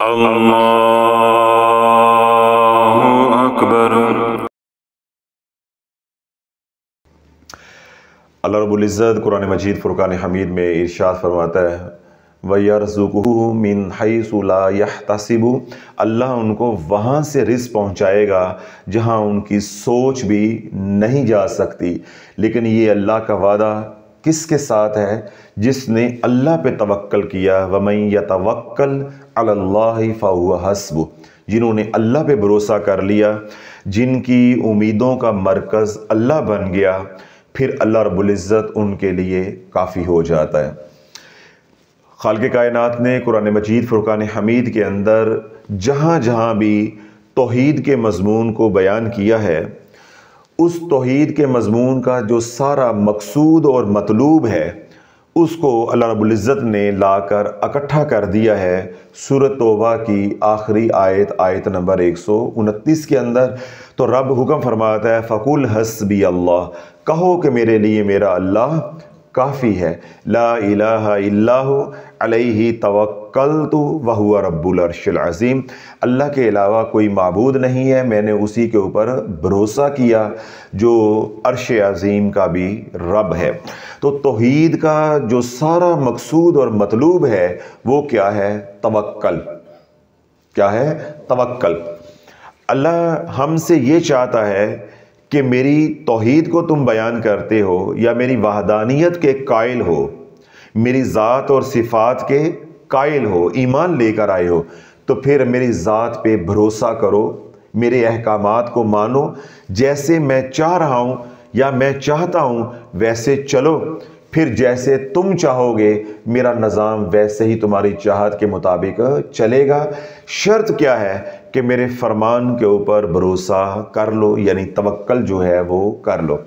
अल्लाहु अकबर अल्लाह कुरान मजीद, फ़ुरक़ान हमीद में इरशाद फरमाता है, वयरज़ुक़हु मिन हैसु ला यहतसिबु। अल्लाह उनको वहाँ से रिज़्क़ पहुँचाएगा जहाँ उनकी सोच भी नहीं जा सकती। लेकिन ये अल्लाह का वादा किसके साथ है? जिसने अल्लाह पे तवक्ल किया वमई यतवक्ल अल्लाह फ़हुव हस्बु। जिन्होंने अल्लाह पे भरोसा कर लिया, जिनकी उम्मीदों का मरकज़ अल्लाह बन गया, फिर अल्लाह रब्बुल-इज़्ज़त उनके लिए काफ़ी हो जाता है। खाल के कायनात ने कुरान मजीद फ़ुरक़ान हमीद के अंदर जहाँ जहाँ भी तोहद के मजमून को बयान किया है, उस तोहीद के मजमून का जो सारा मकसूद और मतलूब है उसको अल्लाह रब्बुल-इज़्ज़त ने लाकर इकट्ठा कर दिया है। सूरत तोबा की आखिरी आयत आयत नंबर एक सौ उनतीस के अंदर। तो रब हुक्म फरमाता है, फ़कुल हसबी अल्लाह, कहो कि मेरे लिए मेरा अल्लाह काफ़ी है। ला इलाहा इल्लाहु अलैहि व हुवा रब्बुल अर्शिल अज़ीम। अल्लाह के अलावा कोई मबूद नहीं है, मैंने उसी के ऊपर भरोसा किया, जो अरश अज़ीम का भी रब है। तो तोहीद का जो सारा मकसूद और मतलूब है, वो क्या है? तवक्ल क्या है? तवक्ल अल्लाह हमसे ये चाहता है कि मेरी तोहीद को तुम बयान करते हो, या मेरी वाहदानियत के कायल हो, मेरी ज़ात और सिफ़ात के कायल हो, ईमान लेकर आए हो तो फिर मेरी ज़ात पे भरोसा करो, मेरे अहकाम को मानो, जैसे मैं चाह रहा हूँ या मैं चाहता हूँ, वैसे चलो, फिर जैसे तुम चाहोगे, मेरा निज़ाम वैसे ही तुम्हारी चाहत के मुताबिक चलेगा। शर्त क्या है कि मेरे फरमान के ऊपर भरोसा कर लो, यानी तवक्ल जो है वो कर लो।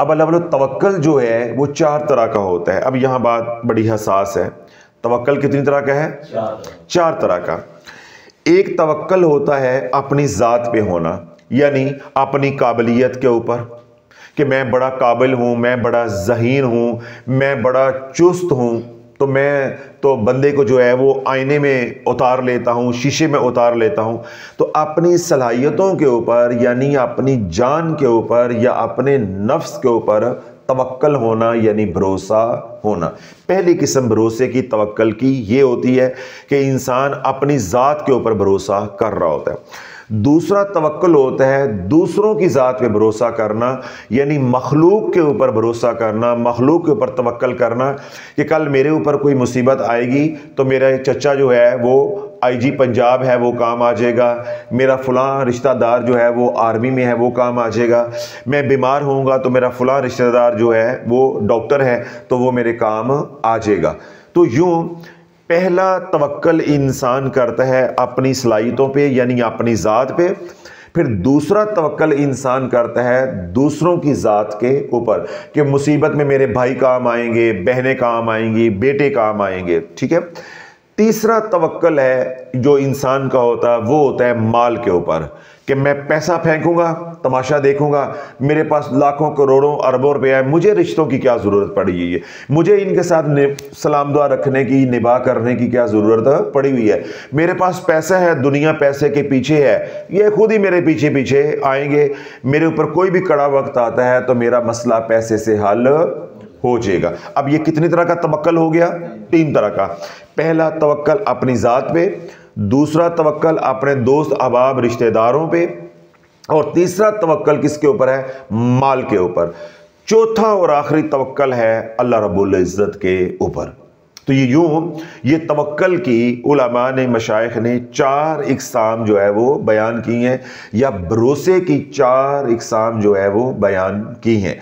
अब अल्लाह तवक्ल जो है, वो चार तरह का होता है। अब यहाँ बात बड़ी हसास है। तवक्ल कितनी तरह का है? चार तरह। का। एक तवक्ल होता है अपनी ज़ात पे होना यानी अपनी काबिलियत के ऊपर कि मैं बड़ा काबिल हूँ मैं बड़ा जहीन हूँ मैं बड़ा चुस्त हूँ तो मैं तो बंदे को जो है वो आईने में उतार लेता हूँ शीशे में उतार लेता हूँ। तो अपनी सलाहियतों के ऊपर यानी अपनी जान के ऊपर या अपने नफ्स के ऊपर तवक्ल होना, यानी भरोसा होना। पहली किस्म भरोसे की तवक्ल की ये होती है कि इंसान अपनी ज़ात के ऊपर भरोसा कर रहा होता है। दूसरा तवक्ल होता है दूसरों की ज़ात पे भरोसा करना, यानी मखलूक के ऊपर भरोसा करना, मखलूक के ऊपर तवक्ल करना कि कल मेरे ऊपर कोई मुसीबत आएगी तो मेरा चचा जो है वो आईजी पंजाब है, वो काम आ जाएगा। मेरा फ़लाँ रिश्तेदार जो है, वो आर्मी में है, वो काम आ जाएगा। मैं बीमार होऊँगा तो मेरा फ़लाँ रिश्तेदार जो है, वो डॉक्टर है तो वो मेरे काम आ जाएगा। तो यूँ पहला तवक्ल इंसान करता है अपनी सलाहियतों पे, यानी अपनी ज़ात पे। फिर दूसरा तवक्ल इंसान करता है दूसरों की ज़ात के ऊपर, कि मुसीबत में मेरे भाई काम आएँगे, बहनें काम आएँगी, बेटे काम आएँगे, ठीक है? तीसरा तवक्ल है जो इंसान का होता है, वो होता है माल के ऊपर कि मैं पैसा फेंकूँगा, तमाशा देखूँगा, मेरे पास लाखों करोड़ों अरबों रुपया है, मुझे रिश्तों की क्या ज़रूरत पड़ी हुई है? मुझे इनके साथ सलाम दुआ रखने की, निभा करने की क्या ज़रूरत पड़ी हुई है? मेरे पास पैसा है, दुनिया पैसे के पीछे है, ये खुद ही मेरे पीछे पीछे आएँगे, मेरे ऊपर कोई भी कड़ा वक्त आता है तो मेरा मसला पैसे से हल हो जाएगा। अब ये कितनी तरह का तवक्ल हो गया? तीन तरह का। पहला तवक्ल अपनी ज़ात पे, दूसरा तवक्ल अपने दोस्त, अहबाब, रिश्तेदारों पे, और तीसरा तवक्ल किसके ऊपर है? माल के ऊपर। चौथा और आखिरी तवक्ल है अल्लाह रब्बुल इज़्ज़त के ऊपर। तो ये यूँ, ये तवक्ल की उलमा ने मशाइ ने चार इकसाम जो है वो बयान की हैं, या भरोसे की चार इकसाम जो है वो बयान की हैं।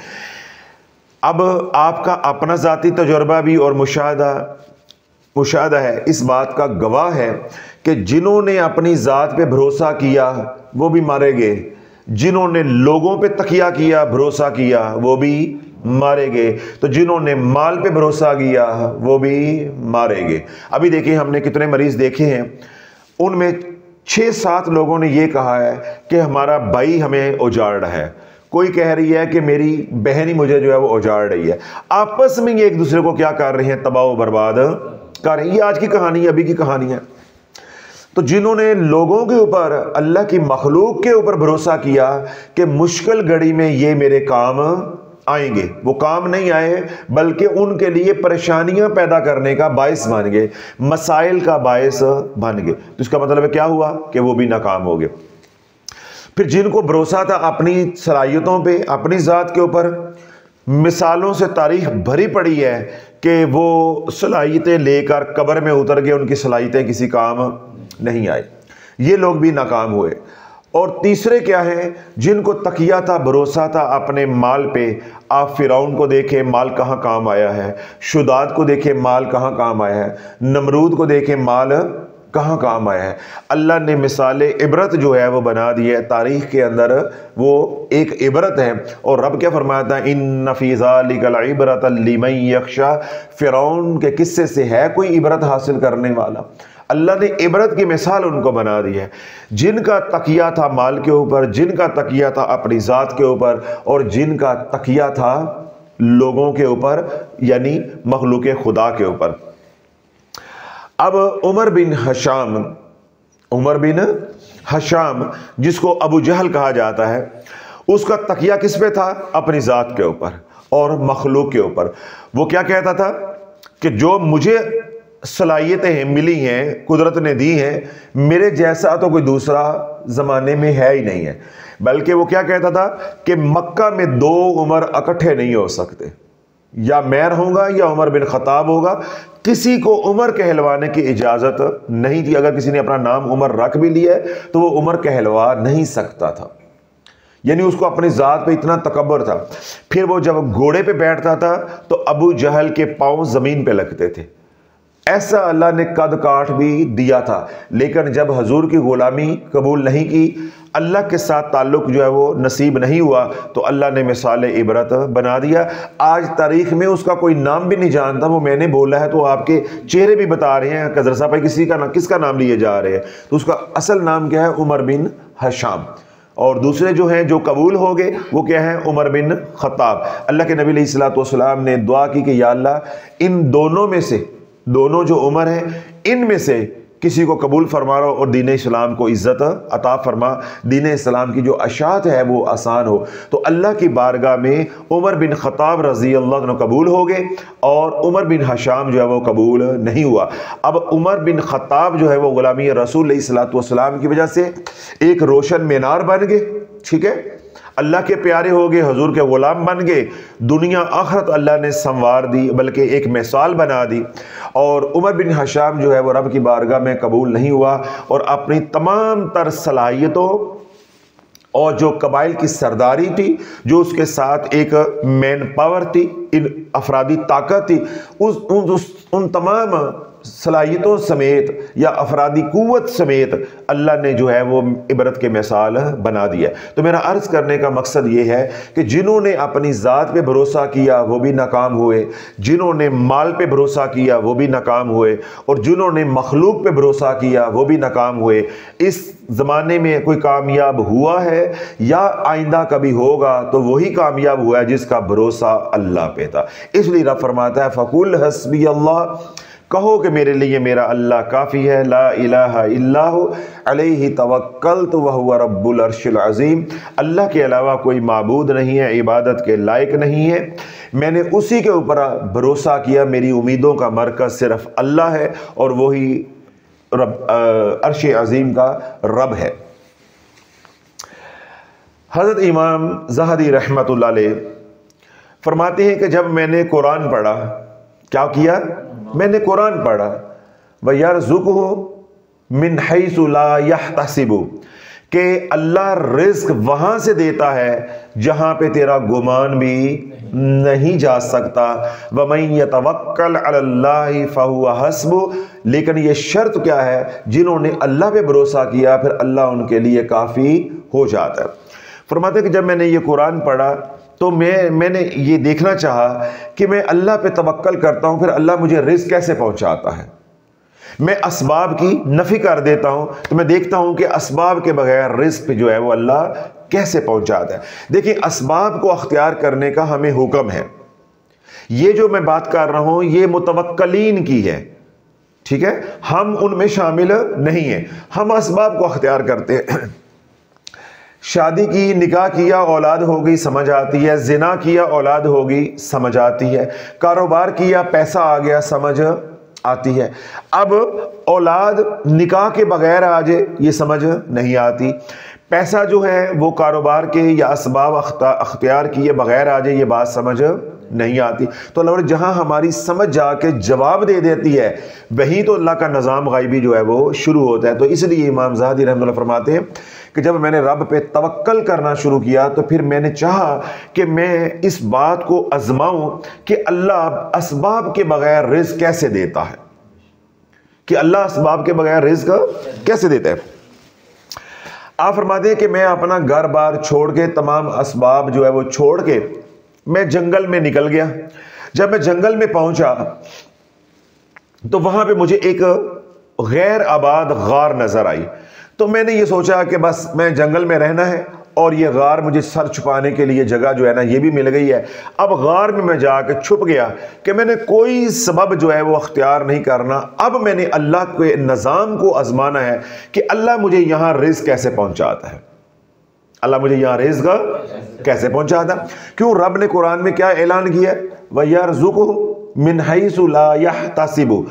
अब आपका अपना ज़ाती तजर्बा भी और मुशादा मुशादा है। इस बात का गवाह है कि जिन्होंने अपनी ज़ात पे भरोसा किया, वो भी मारे गए जिन्होंने लोगों पे तकिया किया, भरोसा किया, वो भी मारे गए तो जिन्होंने माल पे भरोसा किया, वो भी मारे गए अभी देखिए, हमने कितने मरीज़ देखे हैं। उनमें छः सात लोगों ने ये कहा है कि हमारा भाई हमें उजाड़ रहा है। कोई कह रही है कि मेरी बहन ही मुझे जो है वो उजाड़ रही है। आपस में ये एक दूसरे को क्या कर रहे हैं? तबाह बर्बाद कर रहे हैं। ये आज की कहानी अभी की कहानी है। तो जिन्होंने लोगों के ऊपर, अल्लाह की मखलूक के ऊपर भरोसा किया कि मुश्किल घड़ी में ये मेरे काम आएँगे। वो काम नहीं आए, बल्कि उनके लिए परेशानियाँ पैदा करने का बायस बन गए, मसाइल का बायस बन गए। तो इसका मतलब क्या हुआ? कि वो भी नाकाम हो गए। फिर जिनको भरोसा था अपनी सलाहियतों पे, अपनी ज़ात के ऊपर, मिसालों से तारीख भरी पड़ी है कि वो सलाहियतें लेकर कब्र में उतर गए, उनकी सलाहियतें किसी काम नहीं आए। ये लोग भी नाकाम हुए। और तीसरे क्या हैं? जिनको तकिया था, भरोसा था अपने माल पे, आप फिराउन को देखें, माल कहाँ काम आया है? शुदात को देखें, माल कहाँ काम आया है? नमरूद को देखें, माल कहाँ काम आया है? अल्लाह ने मिसाल इबरत जो है, वो बना दी है। तारीख के अंदर वो एक इबरत है। और रब क्या फरमाया था इन नफ़ीज़ाबरत यक्षा फ़िरौन के किस्से से है कोई इबरत हासिल करने वाला। अल्लाह ने इबरत की मिसाल उनको बना दी है। जिनका तकिया था माल के ऊपर, जिनका तकिया था अपनी ज़ात के ऊपर, और जिनका तकिया था लोगों के ऊपर, यानी मखलूक खुदा के ऊपर। अब उमर बिन हशाम, उमर बिन हशाम, जिसको अबू जहल कहा जाता है, उसका तकिया किस पे था? अपनी ज़ात के ऊपर और मखलूक के ऊपर। वो क्या कहता था कि जो मुझे सलाहियतें हैं, मिली हैं, कुदरत ने दी हैं, मेरे जैसा तो कोई दूसरा ज़माने में है ही नहीं है। बल्कि वो क्या कहता था कि मक्का में दो उमर इकट्ठे नहीं हो सकते। या मैं रहूँगा या उमर बिन ख़ताब होगा, किसी को उमर कहलवाने की इजाज़त नहीं थी अगर किसी ने अपना नाम उमर रख भी लिया है तो वो उमर कहलवा नहीं सकता था। यानी उसको अपनी ज़ात पे इतना तकबर था। फिर वो जब घोड़े पे बैठता था तो अबू जहल के पाँव ज़मीन पे लगते थे। ऐसा अल्लाह ने कद काठ भी दिया था, लेकिन जब हजूर की ग़ुलामी कबूल नहीं की अल्लाह के साथ ताल्लुक़ जो है वो नसीब नहीं हुआ तो अल्लाह ने मिसाल इबरत बना दिया। आज तारीख़ में उसका कोई नाम भी नहीं जानता, वो मैंने बोला है तो आपके चेहरे भी बता रहे हैं कजर साहब भाई, किसी का ना, किसका नाम लिए जा रहे हैं? तो उसका असल नाम क्या है? उमर बिन हशाम। और दूसरे जो हैं, जो कबूल हो गए, वो क्या है? उमर बिन ख़त्ताब। अल्लाह के नबी सलाम ने दुआ की कि या इन दोनों में से, दोनों जो उमर हैं, इनमें से किसी को कबूल फरमा रहा और दीन इस्लाम को इज़्ज़त अता फरमा। दीन इस्लाम की जो अशात है, वो आसान हो। तो अल्लाह की बारगाह में उमर बिन ख़ताब रज़ी अल्लाह कबूल हो गए और उमर बिन हशाम जो है वो कबूल नहीं हुआ। अब उमर बिन ख़ताब जो है वो ग़ुलामी रसूल सलाम की वजह से एक रोशन मीनार बन गए, ठीक है? अल्लाह के प्यारे हो गए हजूर के ग़ुलाम बन गए। दुनिया आखरत अल्लाह ने संवार दी बल्कि एक मिसाल बना दी। और उमर बिन हशाम जो है वो रब की बारगाह में कबूल नहीं हुआ और अपनी तमाम तर सलाहियतों और जो कबाइल की सरदारी थी जो उसके साथ एक मैन पावर थी इन अफरादी ताकत थी उस उन, उस, उन तमाम सलाहियतों समेत या अफरादी क़वत समेत अल्लाह ने जो है वो इबरत के मिसाल बना दिया तो मेरा अर्ज़ करने का मकसद ये है कि जिन्होंने अपनी ज़ात पे भरोसा किया, वो भी नाकाम हुए। जिन्होंने माल पे भरोसा किया, वो भी नाकाम हुए। और जिन्होंने मखलूक पे भरोसा किया, वो भी नाकाम हुए। इस ज़माने में कोई कामयाब हुआ है या आइंदा कभी होगा तो वही कामयाब हुआ है जिसका भरोसा अल्लाह पे था। इसलिए रब फरमाता है, फ़कुल हसबी अल्लाह कहो कि मेरे लिए मेरा अल्लाह काफ़ी है, ला अलैहि तवक्कल तो वह हुआ रब्बुल अर्शिल अज़ीम। अल्लाह के अलावा कोई मबूद नहीं है, इबादत के लायक नहीं है। मैंने उसी के ऊपर भरोसा किया, मेरी उम्मीदों का मरकज़ सिर्फ़ अल्लाह है और वही रब अरश अज़ीम का रब है। हज़रत इमाम जहदी रहमत फरमाते हैं कि जब मैंने कुरान पढ़ा क्या किया? मैंने कुरान पढ़ा। व यार जुक हो मिन तसिबु के अल्लाह रिस्क वहाँ से देता है जहाँ पे तेरा गुमान भी नहीं जा सकता। वमई तवक्ल फ़हु हसब, लेकिन ये शर्त क्या है? जिन्होंने अल्लाह पे भरोसा किया, फिर अल्लाह उनके लिए काफ़ी हो जाता है। फरमाते कि जब मैंने ये कुरान पढ़ा तो मैं, मैंने ये देखना चाहा कि मैं अल्लाह पे तवक्ल करता हूँ, फिर अल्लाह मुझे रिस्क कैसे पहुँचाता है? मैं असबाब की नफ़ी कर देता हूँ तो मैं देखता हूँ कि असबाब के बगैर रिस्क जो है वो अल्लाह कैसे पहुँचाता है? देखिए इसबाब को अख्तियार करने का हमें हुक्म है। ये जो मैं बात कर रहा हूँ, ये मुतवक्लिन की है। ठीक है? हम उनमें शामिल नहीं हैं। हम इसबाब को अख्तियार करते हैं। शादी की निकाह किया, औलाद होगी, समझ आती है। जिना किया, औलाद होगी, समझ आती है। कारोबार किया, पैसा आ गया, समझ आती है। अब औलाद निकाह के बगैर आ जाए ये समझ नहीं आती। पैसा जो है, वो कारोबार के या इसबाब अख्तियार किए बगैर आ जाए ये बात समझ नहीं आती। तो अल्लाह जहाँ हमारी समझ जाके जवाब दे देती है, वही तो अल्लाह का निज़ाम, गायबी जो है वो शुरू होता है। तो इसलिए इमाम जहादी रहमत फरमाते हैं कि जब मैंने रब पे तवक्ल करना शुरू किया तो फिर मैंने चाहा कि मैं इस बात को आजमाऊं कि अल्लाह इसबाब के बगैर रिज कैसे देता है। कि अल्लाह इसबाब के बगैर रिज कैसे देता है। आप फरमाते हैं कि मैं अपना घर बार छोड़ के, तमाम इसबाब जो है वो छोड़ के, मैं जंगल में निकल गया। जब मैं जंगल में पहुँचा तो वहाँ पे मुझे एक गैर आबाद गार नज़र आई। तो मैंने ये सोचा कि बस मैं जंगल में रहना है और ये गार मुझे सर छुपाने के लिए जगह जो है ना, ये भी मिल गई है। अब गार में मैं जाकर छुप गया कि मैंने कोई सबब जो है वो अख्तियार नहीं करना। अब मैंने अल्लाह के निज़ाम को आजमाना है कि अल्लाह मुझे यहाँ रिस्क कैसे पहुँचाता है। अल्लाह मुझे यहाँ रिज्क कैसे पहुँचाता क्यों? रब ने कुरान में क्या ऐलान किया वह यार जुक मिनहई सुला तासिबू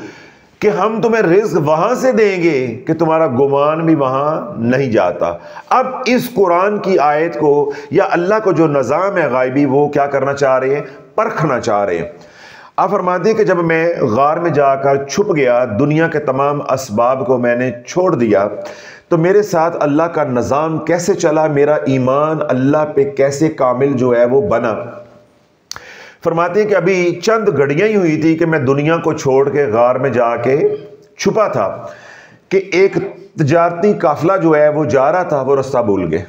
कि हम तुम्हें रिस्क वहाँ से देंगे कि तुम्हारा गुमान भी वहाँ नहीं जाता। अब इस कुरान की आयत को या अल्लाह को जो निज़ाम है गायबी, वो क्या करना चाह रहे हैं? परखना चाह रहे हैं। आप फरमाते कि जब मैं गार में जाकर छुप गया, दुनिया के तमाम इसबाब को मैंने छोड़ दिया तो मेरे साथ अल्लाह का निज़ाम कैसे चला? मेरा ईमान अल्लाह पे कैसे कामिल जो है वो बना? फरमाते हैं कि अभी चंद घड़ियाँ ही हुई थी कि मैं दुनिया को छोड़ के गार में जाके छुपा था कि एक तजारती काफिला जो है वो जा रहा था, वो रास्ता भूल गए।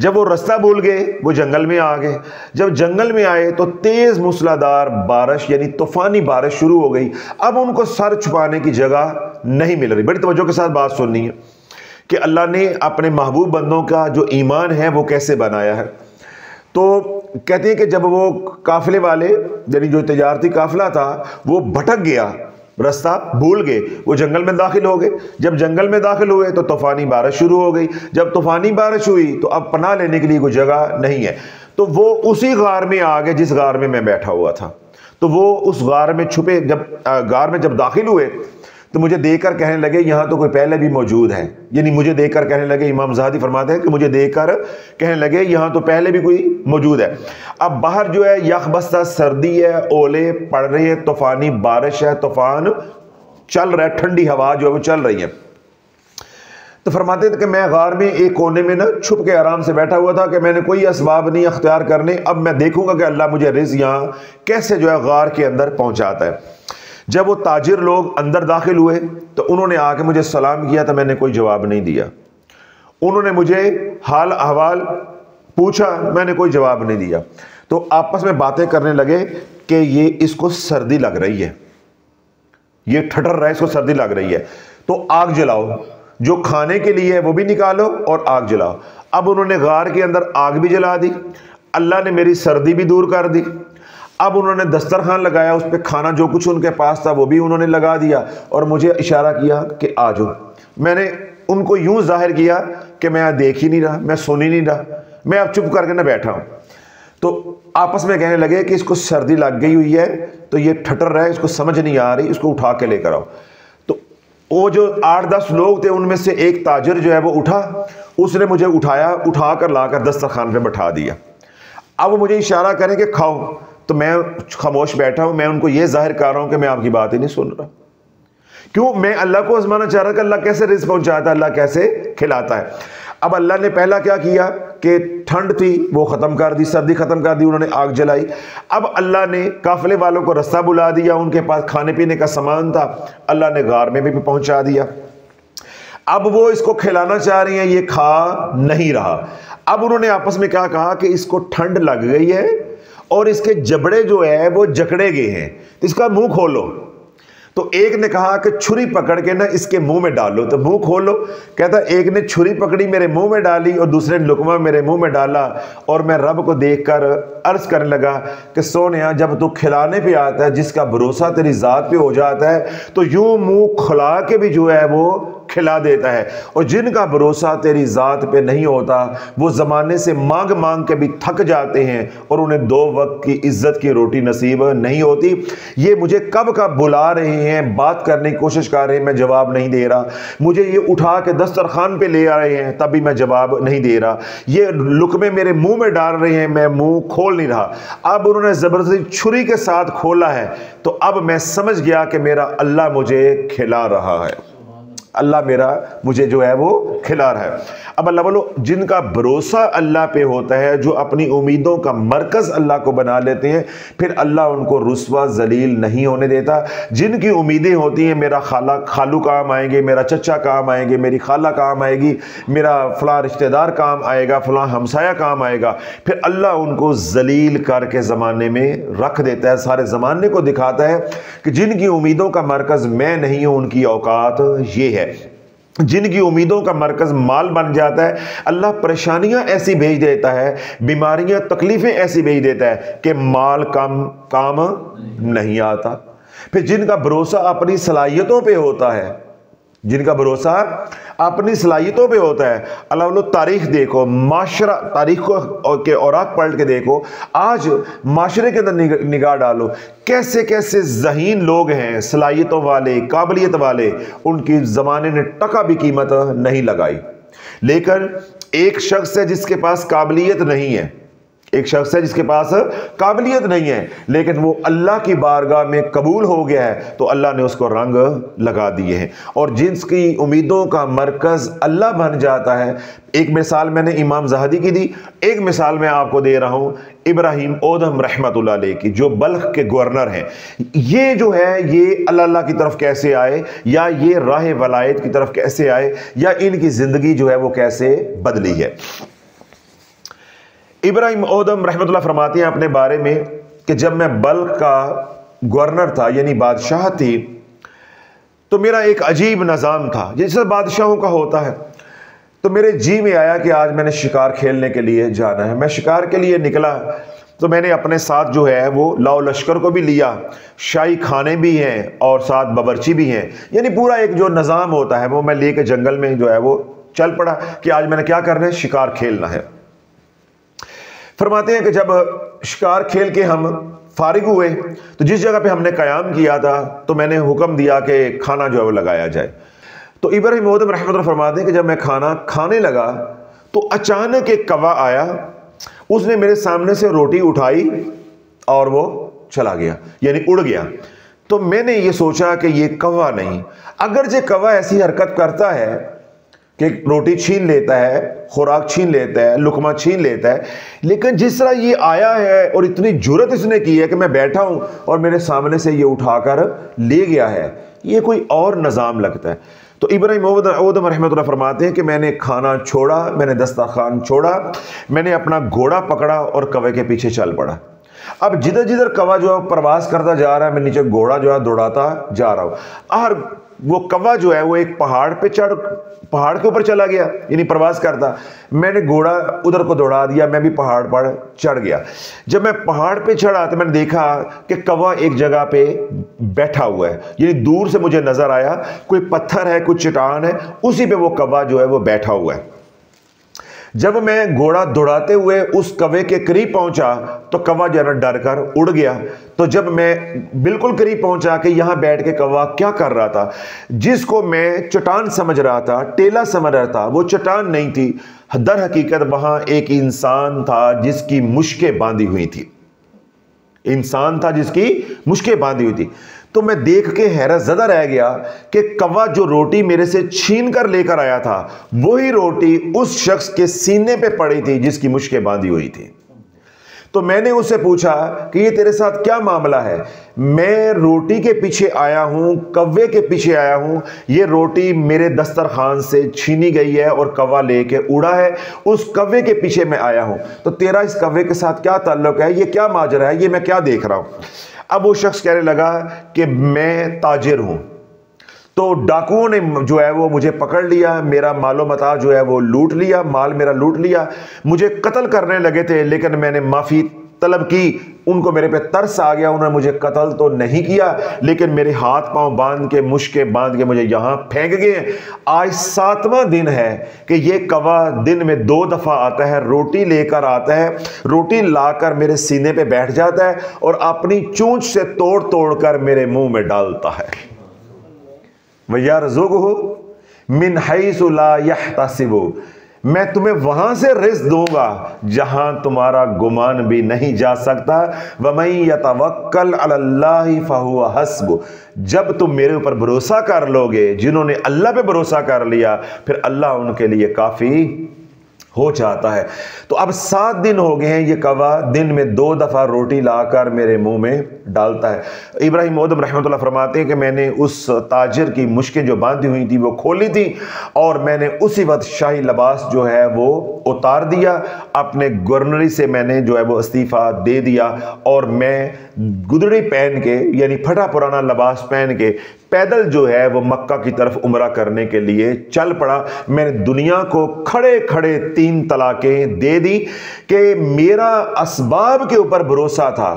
जब वो रास्ता भूल गए, वो जंगल में आ गए। जब जंगल में आए तो तेज मूसलाधार बारिश यानी तूफानी बारिश शुरू हो गई। अब उनको सर छुपाने की जगह नहीं मिल रही। बड़ी तवज्जो के साथ बात सुननी है कि अल्लाह ने अपने महबूब बंदों का जो ईमान है वो कैसे बनाया है। तो कहते हैं कि जब वो काफिले वाले, यानी जो तजारती काफिला था, वो भटक गया, रास्ता भूल गए, वो जंगल में दाखिल हो गए। जब जंगल में दाखिल हुए तो तूफ़ानी बारिश शुरू हो गई। जब तूफ़ानी बारिश हुई तो अब पनाह लेने के लिए कोई जगह नहीं है। तो वो उसी गार में आ गए, जिस गार में मैं बैठा हुआ था। तो वो उस गार में छुपे, जब गार में जब दाखिल हुए तो मुझे देखकर कहने लगे, यहाँ तो कोई पहले भी मौजूद है। यानी मुझे देखकर कहने लगे, इमाम जहादी फरमाते हैं कि मुझे देखकर कहने लगे, यहाँ तो पहले भी कोई मौजूद है। अब बाहर जो है, यखबस्ता, सर्दी है, ओले पड़ रही है, तूफ़ानी बारिश है, तूफ़ान चल रहा है, ठंडी हवा जो है वो चल रही है। तो फरमाते थे कि मैं गार में एक कोने में ना छुप के आराम से बैठा हुआ था कि मैंने कोई इसबाब नहीं अख्तियार करने। अब मैं देखूँगा कि अल्लाह मुझे रिज यहाँ कैसे जो है गार के अंदर पहुंचाता है। जब वो ताजिर लोग अंदर दाखिल हुए तो उन्होंने आके मुझे सलाम किया तो मैंने कोई जवाब नहीं दिया। उन्होंने मुझे हाल अहवाल पूछा, मैंने कोई जवाब नहीं दिया। तो आपस में बातें करने लगे कि ये इसको सर्दी लग रही है। ये ठटर रहा है, इसको सर्दी लग रही है। तो आग जलाओ। जो खाने के लिए है, वो भी निकालो और आग जलाओ। अब उन्होंने गार के अंदर आग भी जला दी। अल्लाह ने मेरी सर्दी भी दूर कर दी। अब उन्होंने दस्तरखान लगाया, उस पर खाना जो कुछ उनके पास था वो भी उन्होंने लगा दिया और मुझे इशारा किया कि आ जाओ। मैंने उनको यूँ ज़ाहिर किया कि मैं देख ही नहीं रहा, मैं सुन ही नहीं रहा, मैं अब चुप करके ना बैठा हूँ। तो आपस में कहने लगे कि इसको सर्दी लग गई हुई है तो ये ठटर रहा है, इसको समझ नहीं आ रही, इसको उठा के लेकर आओ। तो वो जो आठ दस लोग थे, उनमें से एक ताजर जो है वो उठा, उसने मुझे उठाया उठा कर लाकर दस्तरखान पे बैठा दिया। अब मुझे इशारा करें कि खाओ तो मैं खामोश बैठा हूँ, मैं उनको यह ज़ाहिर कर रहा हूँ कि मैं आपकी बात ही नहीं सुन रहा। क्यों? मैं अल्लाह को आजमाना चाह रहा कि अल्लाह कैसे रिस्क पहुंचाता है, अल्लाह कैसे खिलाता है। अब अल्लाह ने पहला क्या किया कि ठंड थी, वो ख़त्म कर दी, सर्दी ख़त्म कर दी, उन्होंने आग जलाई। अब अल्लाह ने काफिले वालों को रस्ता बुला दिया, उनके पास खाने पीने का सामान था, अल्लाह ने गार में भी पहुँचा दिया। अब वो इसको खिलाना चाह रही हैं, ये खा नहीं रहा। अब उन्होंने आपस में क्या कहा कि इसको ठंड लग गई है और इसके जबड़े जो है, वो जकड़े गए हैं। तो इसका मुँह खोलो। तो एक ने कहा कि छुरी पकड़ के ना इसके मुँह में डालो तो मुँह खोलो। कहता, एक ने छुरी पकड़ी मेरे मुँह में डाली और दूसरे ने लुकमा मेरे मुँह में डाला और मैं रब को देखकर अर्ज़ करने लगा कि सोनिया, जब तू खिलाने पे आता है, जिसका भरोसा तेरी ज़ात पे हो जाता है तो यूँ मुँह खुला के भी जो है वो खिला देता है। और जिनका भरोसा तेरी ज़ात पे नहीं होता, वो ज़माने से मांग मांग के भी थक जाते हैं और उन्हें दो वक्त की इज़्ज़त की रोटी नसीब नहीं होती। ये मुझे कब कब बुला रहे हैं? बात करने की कोशिश कर रहे हैं, मैं जवाब नहीं दे रहा। मुझे ये उठा के दस्तरखान पे ले आ रहे हैं, तभी मैं जवाब नहीं दे रहा। ये लुकमे मेरे मुँह में डाल रहे हैं, मैं मुँह खोल नहीं रहा। अब उन्होंने ज़बरदस्ती छुरी के साथ खोला है तो अब मैं समझ गया कि मेरा अल्लाह मुझे खिला रहा है। अल्लाह मेरा मुझे जो है वो खिला रहा है। अब अल्लाह बोलो, जिनका भरोसा अल्लाह पे होता है, जो अपनी उम्मीदों का मरकज़ अल्लाह को बना लेते हैं, फिर अल्लाह उनको रुसवा जलील नहीं होने देता। जिनकी उम्मीदें होती हैं, मेरा खाला, खालू काम आएँगे, मेरा चचा काम आएँगे, मेरी खाला काम आएगी, मेरा फ़लाँ रिश्तेदार काम आएगा, फ़लाँ हमसाया काम आएगा, फिर अल्लाह उनको जलील करके ज़माने में रख देता है, सारे ज़माने को दिखाता है कि जिनकी उम्मीदों का मरकज़ मैं नहीं हूँ, उनकी औकात ये है। है। जिनकी उम्मीदों का मरकज़ माल बन जाता है, अल्लाह परेशानियाँ ऐसी भेज देता है, बीमारियाँ, तकलीफ़ें ऐसी भेज देता है कि माल काम काम नहीं आता। फिर जिनका भरोसा अपनी सलाहियतों पे होता है जिनका भरोसा अपनी सलाहियतों पे होता है। अल्लाह तारीख देखो, माशरा, तारीख को के औराक पलट के देखो। आज माशरे के अंदर निगाह डालो। कैसे कैसे जहीन लोग हैं, सलाहियतों वाले, काबिलियत वाले, उनकी ज़माने ने टका भी कीमत नहीं लगाई। लेकिन एक शख्स है जिसके पास काबिलियत नहीं है। एक शख्स है जिसके पास काबिलियत नहीं है, लेकिन वो अल्लाह की बारगाह में कबूल हो गया है तो अल्लाह ने उसको रंग लगा दिए हैं। और जिसकी उम्मीदों का मरकज़ अल्लाह बन जाता है, एक मिसाल मैंने इमाम जहादी की दी, एक मिसाल मैं आपको दे रहा हूँ, इब्राहिम ओदम रहमत की, जो बल्ख के गवर्नर हैं। ये जो है, ये अल्लाह की तरफ़ कैसे आए, या ये राह वलायत की तरफ़ कैसे आए, या इनकी ज़िंदगी जो है वो कैसे बदली है? इब्राहिम ओदम रहमत फरमाते हैं अपने बारे में कि जब मैं बल्क का गवर्नर था, यानी बादशाह थी तो मेरा एक अजीब निज़ाम था। जैसे बादशाहों का होता है। तो मेरे जी में आया कि आज मैंने शिकार खेलने के लिए जाना है। मैं शिकार के लिए निकला तो मैंने अपने साथ जो है, वो लाओ लश्कर को भी लिया। शाही खाने भी हैं और साथ बबरची भी हैं। यानी पूरा एक जो निज़ाम होता है, वो मैं लेके जंगल में जो है, वो चल पड़ा कि आज मैंने क्या करना है? शिकार खेलना है। फरमाते हैं कि जब शिकार खेल के हम फारिग हुए तो जिस जगह पे हमने क़याम किया था तो मैंने हुक्म दिया कि खाना जो है वो लगाया जाए। तो इब्राहिम मोदम रहमत फरमाते हैं कि जब मैं खाना खाने लगा तो अचानक एक कवा आया। उसने मेरे सामने से रोटी उठाई और वो चला गया, यानी उड़ गया। तो मैंने ये सोचा कि ये कवा नहीं। अगर जो कवा ऐसी हरकत करता है कि रोटी छीन लेता है, खुराक छीन लेता है, लुकमा छीन लेता है। लेकिन जिस तरह ये आया है और इतनी ज़रूरत इसने की है कि मैं बैठा हूँ और मेरे सामने से ये उठाकर ले गया है, ये कोई और निज़ाम लगता है। तो इब्राहिम ओदम रहमत फरमाते हैं कि मैंने खाना छोड़ा, मैंने दस्तरखान छोड़ा, मैंने अपना घोड़ा पकड़ा और कवे के पीछे चल पड़ा। अब जिधर जिधर कवा जो है प्रवास करता जा रहा है, मैं नीचे घोड़ा जो है दौड़ाता जा रहा हूँ। और वो कवा जो है, वो एक पहाड़ पे चढ़, पहाड़ के ऊपर चला गया, यानी प्रवास करता। मैंने घोड़ा उधर को दौड़ा दिया, मैं भी पहाड़ पर चढ़ गया। जब मैं पहाड़ पे चढ़ा तो मैंने देखा कि कवा एक जगह पे बैठा हुआ है। यानी दूर से मुझे नज़र आया, कोई पत्थर है, कोई चट्टान है, उसी पे वो कवा जो है, वो बैठा हुआ है। जब मैं घोड़ा दौड़ाते हुए उस कवे के करीब पहुँचा तो कवा जरा डर कर उड़ गया। तो जब मैं बिल्कुल करीब पहुँचा कि यहाँ बैठ के कवा क्या कर रहा था, जिसको मैं चट्टान समझ रहा था, टेला समझ रहा था, वो चट्टान नहीं थी। दर हकीकत वहाँ एक इंसान था जिसकी मुश्कें बांधी हुई थी। इंसान था जिसकी मुश्कें बांधी हुई थी। तो मैं देख के हैरत ज़दा रह गया कि कवा जो रोटी मेरे से छीन कर लेकर आया था, वही रोटी उस शख्स के सीने पे पड़ी थी जिसकी मुश्कें बांधी हुई थी। तो मैंने उससे पूछा कि ये तेरे साथ क्या मामला है? मैं रोटी के पीछे आया हूँ, कव्वे के पीछे आया हूँ। ये रोटी मेरे दस्तरखान से छीनी गई है और कव्वा लेके उड़ा है। उस कव्वे के पीछे मैं आया हूँ। तो तेरा इस कव्वे के साथ क्या ताल्लुक है? ये क्या माजरा है? ये मैं क्या देख रहा हूँ? अब वो शख्स कहने लगा कि मैं ताजिर हूँ। तो डाकुओं ने जो है वो मुझे पकड़ लिया, मेरा मालो मता जो है वो लूट लिया, माल मेरा लूट लिया। मुझे कत्ल करने लगे थे, लेकिन मैंने माफ़ी तलब की, उनको मेरे पे तरस आ गया, उन्होंने मुझे कत्ल तो नहीं किया, लेकिन मेरे हाथ पाँव बाँध के, मुश्के बाँध के मुझे यहाँ फेंक गए। आज सातवां दिन है कि ये कवा दिन में दो दफ़ा आता है, रोटी लेकर आता है, रोटी लाकर मेरे सीने पे बैठ जाता है और अपनी चूंच से तोड़ तोड़ कर मेरे मुँह में डालता है। भैया रजुग हो मिन हई मैं तुम्हें वहाँ से रिस दूँगा, जहाँ तुम्हारा गुमान भी नहीं जा सकता। वमई यतवक्कल अल्लाह फहु हसब। जब तुम मेरे ऊपर भरोसा कर लोगे, जिन्होंने अल्लाह पे भरोसा कर लिया, फिर अल्लाह उनके लिए काफ़ी हो जाता है। तो अब सात दिन हो गए हैं, ये कवा दिन में दो दफ़ा रोटी लाकर मेरे मुँह में डालता है। इब्राहिम मोदम रहमत फरमाते हैं कि मैंने उस ताजर की मुश्किल जो बांधी हुई थी वो खोली थी और मैंने उसी वक्त शाही लबास जो है वो उतार दिया, अपने गवर्नरी से मैंने जो है वो इस्तीफ़ा दे दिया और मैं गुदड़ी पहन के, यानी फटा पुराना लबास पहन के पैदल जो है वो मक्का की तरफ़ उम्र करने के लिए चल पड़ा। मैंने दुनिया को खड़े खड़े तीन तलाकें दे दी कि मेरा असबाब के ऊपर भरोसा था।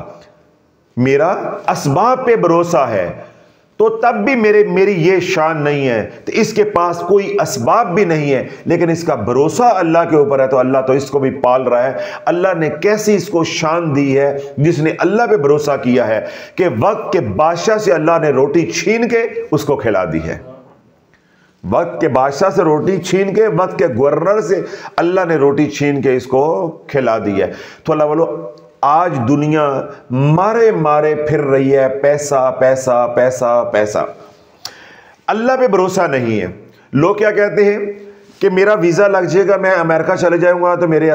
मेरा असबाब पे भरोसा है तो तब भी मेरे, मेरी ये शान नहीं है तो इसके पास कोई असबाब भी नहीं है, लेकिन इसका भरोसा अल्लाह के ऊपर है तो अल्लाह तो इसको भी पाल रहा है। अल्लाह ने कैसी इसको शान दी है, जिसने अल्लाह पे भरोसा किया है कि वक्त के बादशाह से अल्लाह ने रोटी छीन के उसको खिला दी है। वक्त के बादशाह से रोटी छीन के, वक्त के गवर्नर से अल्लाह ने रोटी छीन के इसको खिला दी है। तो अल्लाह बोलो, आज दुनिया मारे मारे फिर रही है, पैसा पैसा पैसा पैसा। अल्लाह पे भरोसा नहीं है। लोग क्या कहते हैं? कि मेरा वीज़ा लग जाएगा, मैं अमेरिका चले जाऊँगा तो मेरे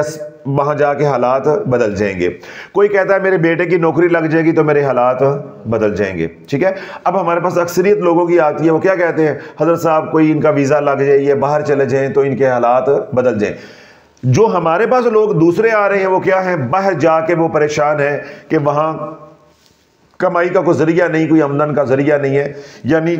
वहाँ जाके हालात बदल जाएँगे। कोई कहता है मेरे बेटे की नौकरी लग जाएगी तो मेरे हालात बदल जाएँगे। ठीक है? अब हमारे पास अक्सरियत लोगों की आती है, वो क्या कहते हैं? हज़रत साहब, कोई इनका वीज़ा लग जाए, ये बाहर चले जाएँ तो इनके हालात बदल जाएँ। जो हमारे पास लोग दूसरे आ रहे हैं, वो क्या है? बाहर जाके वो परेशान है कि वहाँ कमाई का कोई ज़रिया नहीं, कोई आमदन का ज़रिया नहीं है, यानी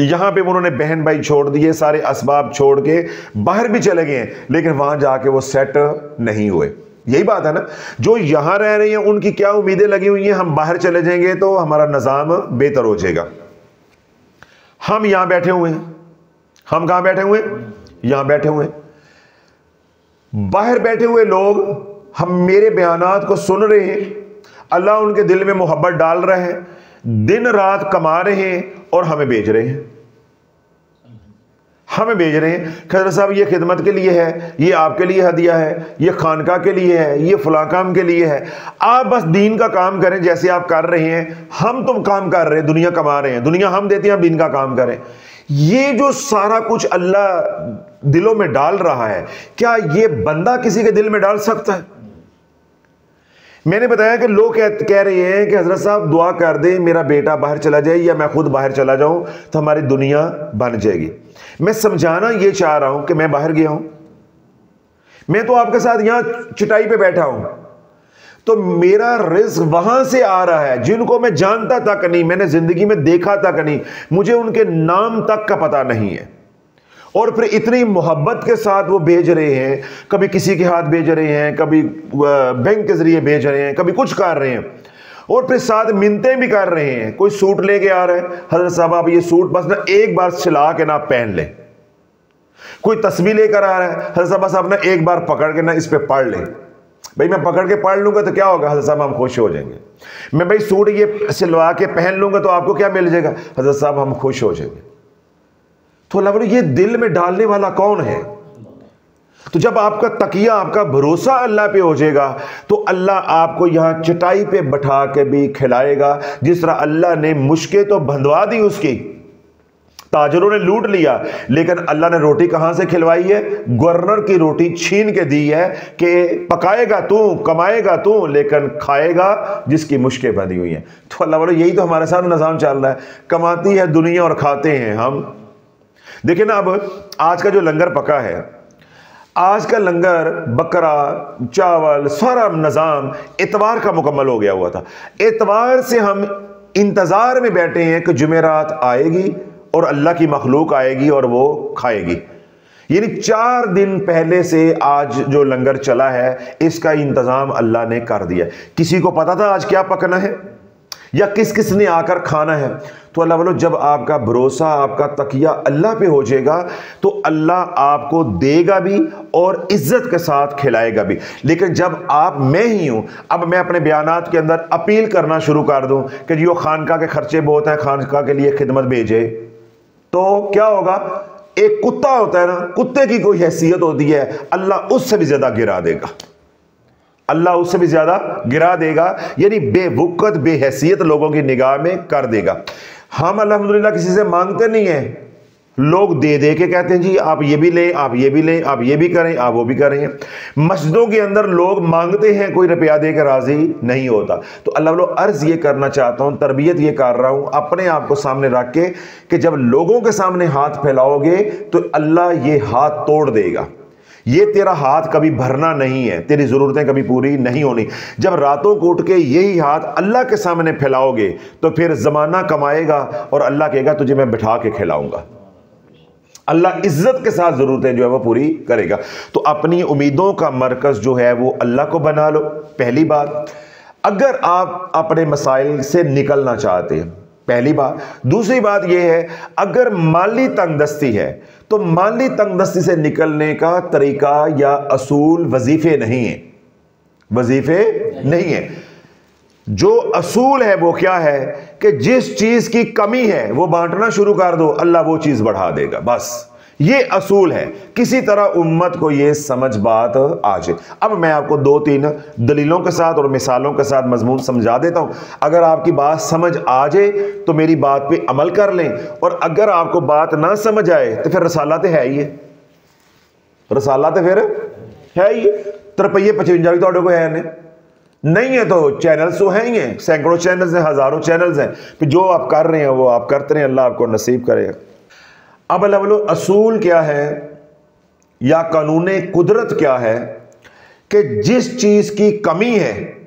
यहाँ पे उन्होंने बहन भाई छोड़ दिए, सारे असबाब छोड़ के बाहर भी चले गए, लेकिन वहाँ जाके वो सेट नहीं हुए। यही बात है ना? जो यहाँ रह रहे हैं, उनकी क्या उम्मीदें लगी हुई हैं? हम बाहर चले जाएँगे तो हमारा निज़ाम बेहतर हो जाएगा। हम यहाँ बैठे हुए हैं। हम कहाँ बैठे हुए यहाँ बैठे हुए बाहर बैठे हुए लोग हम मेरे बयानात को सुन रहे हैं। अल्लाह उनके दिल में मोहब्बत डाल रहे हैं। दिन रात कमा रहे हैं और हमें बेच रहे हैं। हमें भेज रहे हैं। खजर साहब, ये खिदमत के लिए है, ये आपके लिए हदिया है, ये खानका के लिए है, ये फला काम के लिए है। आप बस दीन का काम करें जैसे आप कर रहे हैं। हम तुम काम कर रहे हैं, दुनिया कमा रहे हैं, दुनिया हम देते हैं, हम दीन का काम करें। ये जो सारा कुछ अल्लाह दिलों में डाल रहा है, क्या ये बंदा किसी के दिल में डाल सकता है? मैंने बताया कि लोग कह, कह रहे हैं कि हज़रत साहब दुआ कर दें मेरा बेटा बाहर चला जाए या मैं खुद बाहर चला जाऊँ तो हमारी दुनिया बन जाएगी। मैं समझाना ये चाह रहा हूँ कि मैं बाहर गया हूँ। मैं तो आपके साथ यहाँ चिटाई पे बैठा हूँ। तो मेरा रिस्क वहाँ से आ रहा है जिनको मैं जानता तक नहीं मैंने ज़िंदगी में देखा तक नहीं मुझे उनके नाम तक का पता नहीं है। और फिर इतनी मोहब्बत के साथ वो भेज रहे हैं, कभी किसी के हाथ भेज रहे हैं, कभी बैंक के ज़रिए भेज रहे हैं, कभी कुछ कर रहे हैं। और फिर साथ मिनते भी कर रहे हैं। कोई सूट लेके आ रहा है, हज़रत साहब, आप ये सूट बस ना एक बार सिला के ना पहन ले। कोई तस्वीर लेकर आ रहा है, हज़रत साहब, बस आप ना एक बार पकड़ के ना इस पर पढ़ ले। भाई, मैं पकड़ के पढ़ लूँगा तो क्या होगा? हज़रत साहब, हम खुश हो जाएँगे। मैं भाई सूट ये सिलवा के पहन लूँगा तो आपको क्या मिल जाएगा? हज़रत साहब, हम खुश हो जाएँगे। तो अल्लाह बोले, ये दिल में डालने वाला कौन है? तो जब आपका तकिया, आपका भरोसा अल्लाह पे हो जाएगा तो अल्लाह आपको यहाँ चटाई पे बैठा के भी खिलाएगा। जिस तरह अल्लाह ने मुश्किल तो बंधवा दी उसकी, ताजरों ने लूट लिया, लेकिन अल्लाह ने रोटी कहाँ से खिलवाई है? गवर्नर की रोटी छीन के दी है कि पकाएगा तू, कमाएगा तू, लेकिन खाएगा जिसकी मुश्किल बंधी हुई है। तो अल्लाह बोले, यही तो हमारे साथ निज़ाम चल रहा है। कमाती है दुनिया और खाते हैं हम। देखिए ना, अब आज का जो लंगर पका है, आज का लंगर, बकरा, चावल, सारा निज़ाम इतवार का मुकम्मल हो गया हुआ था। इतवार से हम इंतज़ार में बैठे हैं कि जुमेरात आएगी और अल्लाह की मखलूक आएगी और वो खाएगी। यानी चार दिन पहले से आज जो लंगर चला है, इसका इंतज़ाम अल्लाह ने कर दिया। किसी को पता था आज क्या पकना है? या किस किस ने आकर खाना है? तो अल्लाह बोलो, जब आपका भरोसा, आपका तकिया अल्लाह पे हो जाएगा तो अल्लाह आपको देगा भी और इज़्ज़त के साथ खिलाएगा भी। लेकिन जब आप, मैं ही हूँ, अब मैं अपने बयान के अंदर अपील करना शुरू कर दूँ कि जो खानका के खर्चे बहुत हैं, खानका के लिए खिदमत भेजे तो क्या होगा? एक कुत्ता होता है ना, कुत्ते की कोई हैसियत होती है, अल्लाह उससे भी ज़्यादा गिरा देगा। अल्लाह उससे भी ज़्यादा गिरा देगा, यानी बेबुकत बेहसीत लोगों की निगाह में कर देगा। हम अल्हम्दुलिल्लाह किसी से मांगते नहीं है। लोग दे दे के कहते हैं, जी, आप ये भी लें, आप ये भी लें, आप ये भी करें, आप वो भी करें। मस्जिदों के अंदर लोग मांगते हैं, कोई रुपया दे के राज़ी नहीं होता। तो अल्लाह लो अर्ज़ ये करना चाहता हूँ, तरबियत ये कर रहा हूँ, अपने आप को सामने रख के कि जब लोगों के सामने हाथ फैलाओगे तो अल्लाह ये हाथ तोड़ देगा। ये तेरा हाथ कभी भरना नहीं है, तेरी ज़रूरतें कभी पूरी नहीं होनी। जब रातों को उठ के यही हाथ अल्लाह के सामने फैलाओगे तो फिर ज़माना कमाएगा और अल्लाह कहेगा, तुझे मैं बिठा के खिलाऊँगा। अल्लाह इज़्ज़त के साथ ज़रूरतें जो है वो पूरी करेगा। तो अपनी उम्मीदों का मरकज़ जो है, वो अल्लाह को बना लो, पहली बात। अगर आप अपने मसाइल से निकलना चाहते हैं, पहली बात। दूसरी बात यह है, अगर माली तंगदस्ती है तो माली तंगदस्ती से निकलने का तरीका या असूल वजीफे नहीं है। वजीफे नहीं है। जो असूल है वो क्या है कि जिस चीज़ की कमी है, वो बांटना शुरू कर दो, अल्लाह वो चीज़ बढ़ा देगा, बस। ये असूल है। किसी तरह उम्मत को ये समझ बात आ जाए अब मैं आपको दो तीन दलीलों के साथ और मिसालों के साथ मजमून समझा देता हूँ। अगर आपकी बात समझ आ जाए तो मेरी बात पे अमल कर लें। और अगर आपको बात ना समझ आए तो फिर रसाला तो है ही है। रसाला तो फिर है ही तरपइये पचवंजा भी तो है ने? नहीं है तो चैनल्स तो हैं ही हैं। सैकड़ों चैनल्स हैं, हज़ारों चैनल्स हैं। फिर जो आप कर रहे हैं, वो आप करते रहे। अल्लाह आपको नसीब करेगा। अब अल्लाह असूल क्या है? या कानून कुदरत क्या है? कि जिस चीज़ की कमी है,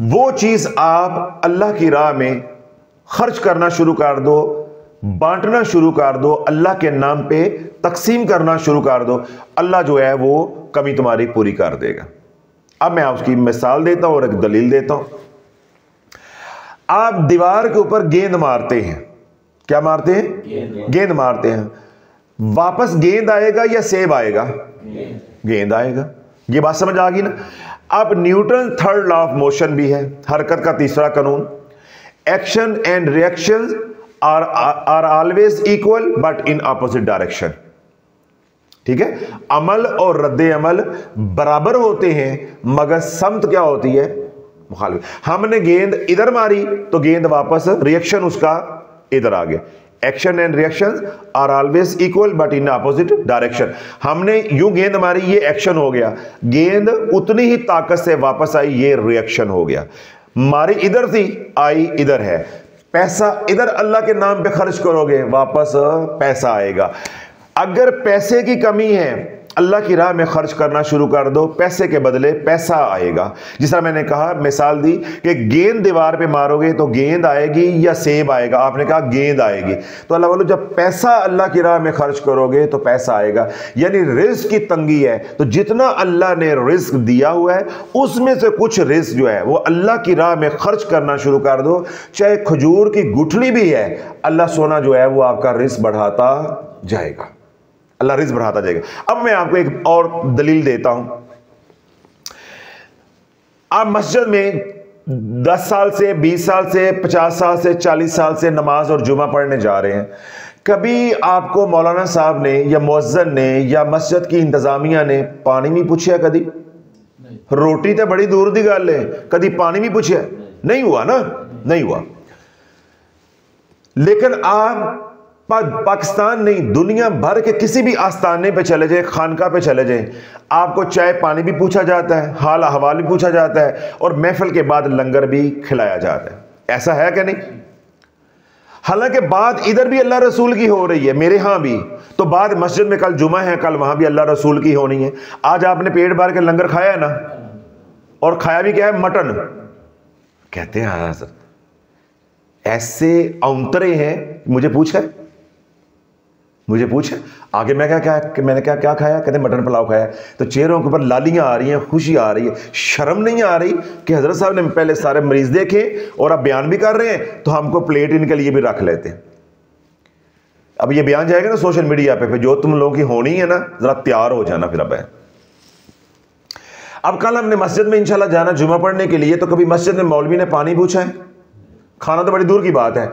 वो चीज़ आप अल्लाह की राह में खर्च करना शुरू कर दो, बांटना शुरू कर दो, अल्लाह के नाम पे तकसीम करना शुरू कर दो, अल्लाह जो है वो कमी तुम्हारी पूरी कर देगा। अब मैं आपकी मिसाल देता हूँ और एक दलील देता हूँ। आप दीवार के ऊपर गेंद मारते हैं। क्या मारते हैं? गेंद। मारते हैं। वापस गेंद आएगा या सेब आएगा? गेंद। आएगा। ये बात समझ आ गई ना? अब Newton third law of motion भी है हरकत का तीसरा कानून। Action and reaction are are always equal but in opposite direction. ठीक है? अमल और रद्द अमल बराबर होते हैं मगर समत क्या होती है? मुखालिफ। हमने गेंद इधर मारी तो गेंद वापस रिएक्शन उसका इधर आ गया action and reaction are always equal but in opposite direction हमने यूँ गेंद मारी, ये एक्शन हो गया। गेंद उतनी ही ताकत से वापस आई, ये रिएक्शन हो गया। मारी इधर थी, आई इधर है। पैसा इधर अल्लाह के नाम पे खर्च करोगे, वापस पैसा आएगा। अगर पैसे की कमी है अल्लाह की राह में खर्च करना शुरू कर दो, पैसे के बदले पैसा आएगा। जिस तरह मैंने कहा, मिसाल दी कि गेंद दीवार पे मारोगे तो गेंद आएगी या सेब आएगा। आपने कहा गेंद आएगी। तो अल्लाह बोलो, जब पैसा अल्लाह की राह में खर्च करोगे तो पैसा आएगा। यानी रिस्क की तंगी है। तो जितना अल्लाह ने रिस्क दिया हुआ है, उसमें से कुछ रिस्क जो है, वो अल्लाह की राह में खर्च करना शुरू कर दो। चाहे खजूर की गुठली भी है, अल्लाह सोना जो है, वो आपका रिस्क बढ़ाता जाएगा। अल्लाह रिज बढ़ाता जाएगा। अब मैं आपको एक और दलील देता हूँ। आप मस्जिद में दस साल से बीस साल से पचास साल से चालीस साल से नमाज़ और जुमा पढ़ने जा रहे हैं। कभी आपको मौलाना साहब ने या मुअज्जन ने या मस्जिद की इंतजामिया ने पानी भी पूछा कभी? रोटी तो बड़ी दूर की गल है। कभी पानी भी पूछा? नहीं। हुआ ना? नहीं हुआ। लेकिन आप पाकिस्तान नहीं, दुनिया भर के किसी भी आस्थाने पे चले जाए, खानका पे चले जाए, आपको चाय पानी भी पूछा जाता है, हाल अहवाल भी पूछा जाता है और महफिल के बाद लंगर भी खिलाया जाता है। ऐसा है क्या नहीं? हालाँकि बात इधर भी अल्लाह रसूल की हो रही है, मेरे यहाँ भी। तो बाद मस्जिद में कल जुमा है, कल वहाँ भी अल्लाह रसूल की होनी है। आज आपने पेट भर के लंगर खाया है ना? और खाया भी क्या है? मटन। कहते हैं हाँ सर। ऐसे औंतरे हैं, मुझे पूछा मुझे पूछे, आगे मैं क्या क्या मैंने क्या क्या खाया? कहते, मटन पुलाव खाया। तो चेहरों के ऊपर लालियाँ आ रही हैं, खुशी आ रही है। शर्म नहीं आ रही कि हज़रत साहब ने पहले सारे मरीज़ देखे और अब बयान भी कर रहे हैं तो हमको प्लेट इनके लिए भी रख लेते हैं। अब ये बयान जाएगा ना सोशल मीडिया पे, फिर जो तुम लोगों की होनी है ना, जरा तैयार हो जाना फिर अब। अब कल हमने मस्जिद में इंशाल्लाह जाना जुमा पढ़ने के लिए तो कभी मस्जिद में मौलवी ने पानी पूछा है? खाना तो बड़ी दूर की बात है।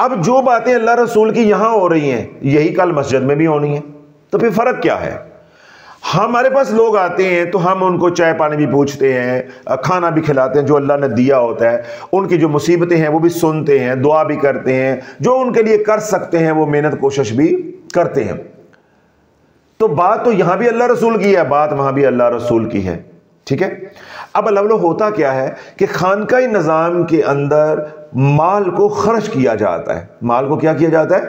अब जो बातें अल्लाह रसूल की यहाँ हो रही हैं, यही कल मस्जिद में भी होनी है। तो फिर फ़र्क क्या है? हमारे पास लोग आते हैं तो हम उनको चाय पानी भी पूछते हैं, खाना भी खिलाते हैं, जो अल्लाह ने दिया होता है। उनकी जो मुसीबतें हैं वो भी सुनते हैं, दुआ भी करते हैं। जो उनके लिए कर सकते हैं, वो मेहनत कोशिश भी करते हैं। तो बात तो यहाँ भी अल्लाह रसूल की है, बात वहाँ भी अल्लाह रसूल की है। ठीक है? अब अल्लाह होता क्या है कि खानकाई निज़ाम के अंदर माल को खर्च किया जाता है। माल को क्या किया जाता है?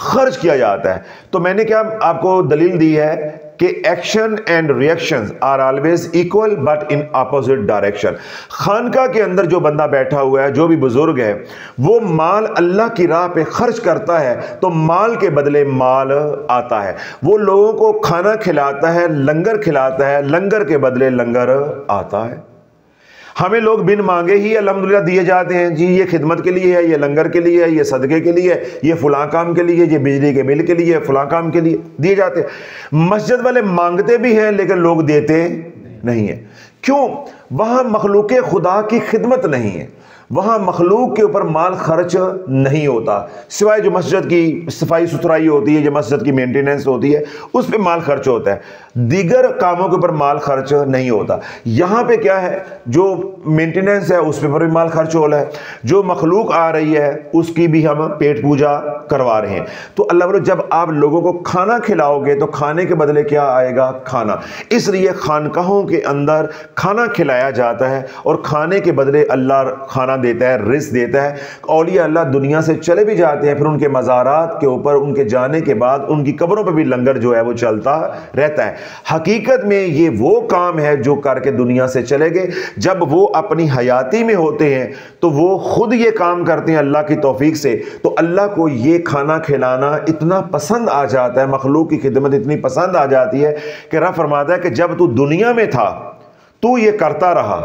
खर्च किया जाता है। तो मैंने क्या आपको दलील दी है कि action and reaction are always equal but in opposite direction खानका के अंदर जो बंदा बैठा हुआ है, जो भी बुज़ुर्ग है, वो माल अल्लाह की राह पे खर्च करता है तो माल के बदले माल आता है। वो लोगों को खाना खिलाता है, लंगर खिलाता है, लंगर के बदले लंगर आता है। हमें लोग बिन मांगे ही अलहमदिल्ला दिए जाते हैं। जी, ये खिदमत के लिए है, ये लंगर के लिए है, ये सदक़े के लिए है, ये फ़लाँ काम के लिए, ये बिजली के बिल के लिए, फ़ुला काम के लिए दिए जाते हैं। मस्जिद वाले मांगते भी हैं, लेकिन लोग देते नहीं है। क्यों? वहाँ मखलूक खुदा की खिदमत नहीं है। वहाँ मखलूक के ऊपर माल खर्च नहीं होता। सिवाय जो मस्जिद की सफ़ाई सुथराई होती है, जो मस्जिद की मेंटेनेंस होती है, उस पर माल खर्च होता है। दीगर कामों के ऊपर माल खर्च नहीं होता। यहाँ पे क्या है? जो मेंटेनेंस है, उस पर भी माल खर्च हो रहा है। जो मखलूक आ रही है, उसकी भी हम पेट पूजा करवा रहे हैं। तो अल्लाह बोलो जब आप लोगों को खाना खिलाओगे तो खाने के बदले क्या आएगा? खाना। इसलिए खानकाहों के अंदर खाना खिलाया जाता है, और खाने के बदले अल्लाह खाना खाना देता है, रिस्क देता है, औलिया अल्लाह दुनिया से चले भी जाते हैं, फिर उनके मज़ारात के ऊपर, उनके जाने के बाद, उनकी कब्रों पर भी लंगर जो है वो चलता रहता है। हकीकत में ये वो काम है जो करके दुनिया से चले गए। जब वो अपनी हयाती में होते हैं तो वो खुद ये काम करते हैं अल्लाह की तोफीक से। तो अल्लाह को ये खाना खिलाना इतना पसंद आ जाता है, मखलूक की खिदमत इतनी पसंद आ जाती है कि रहा फरमाता है कि जब तू दुनिया में था, तू ये करता रहा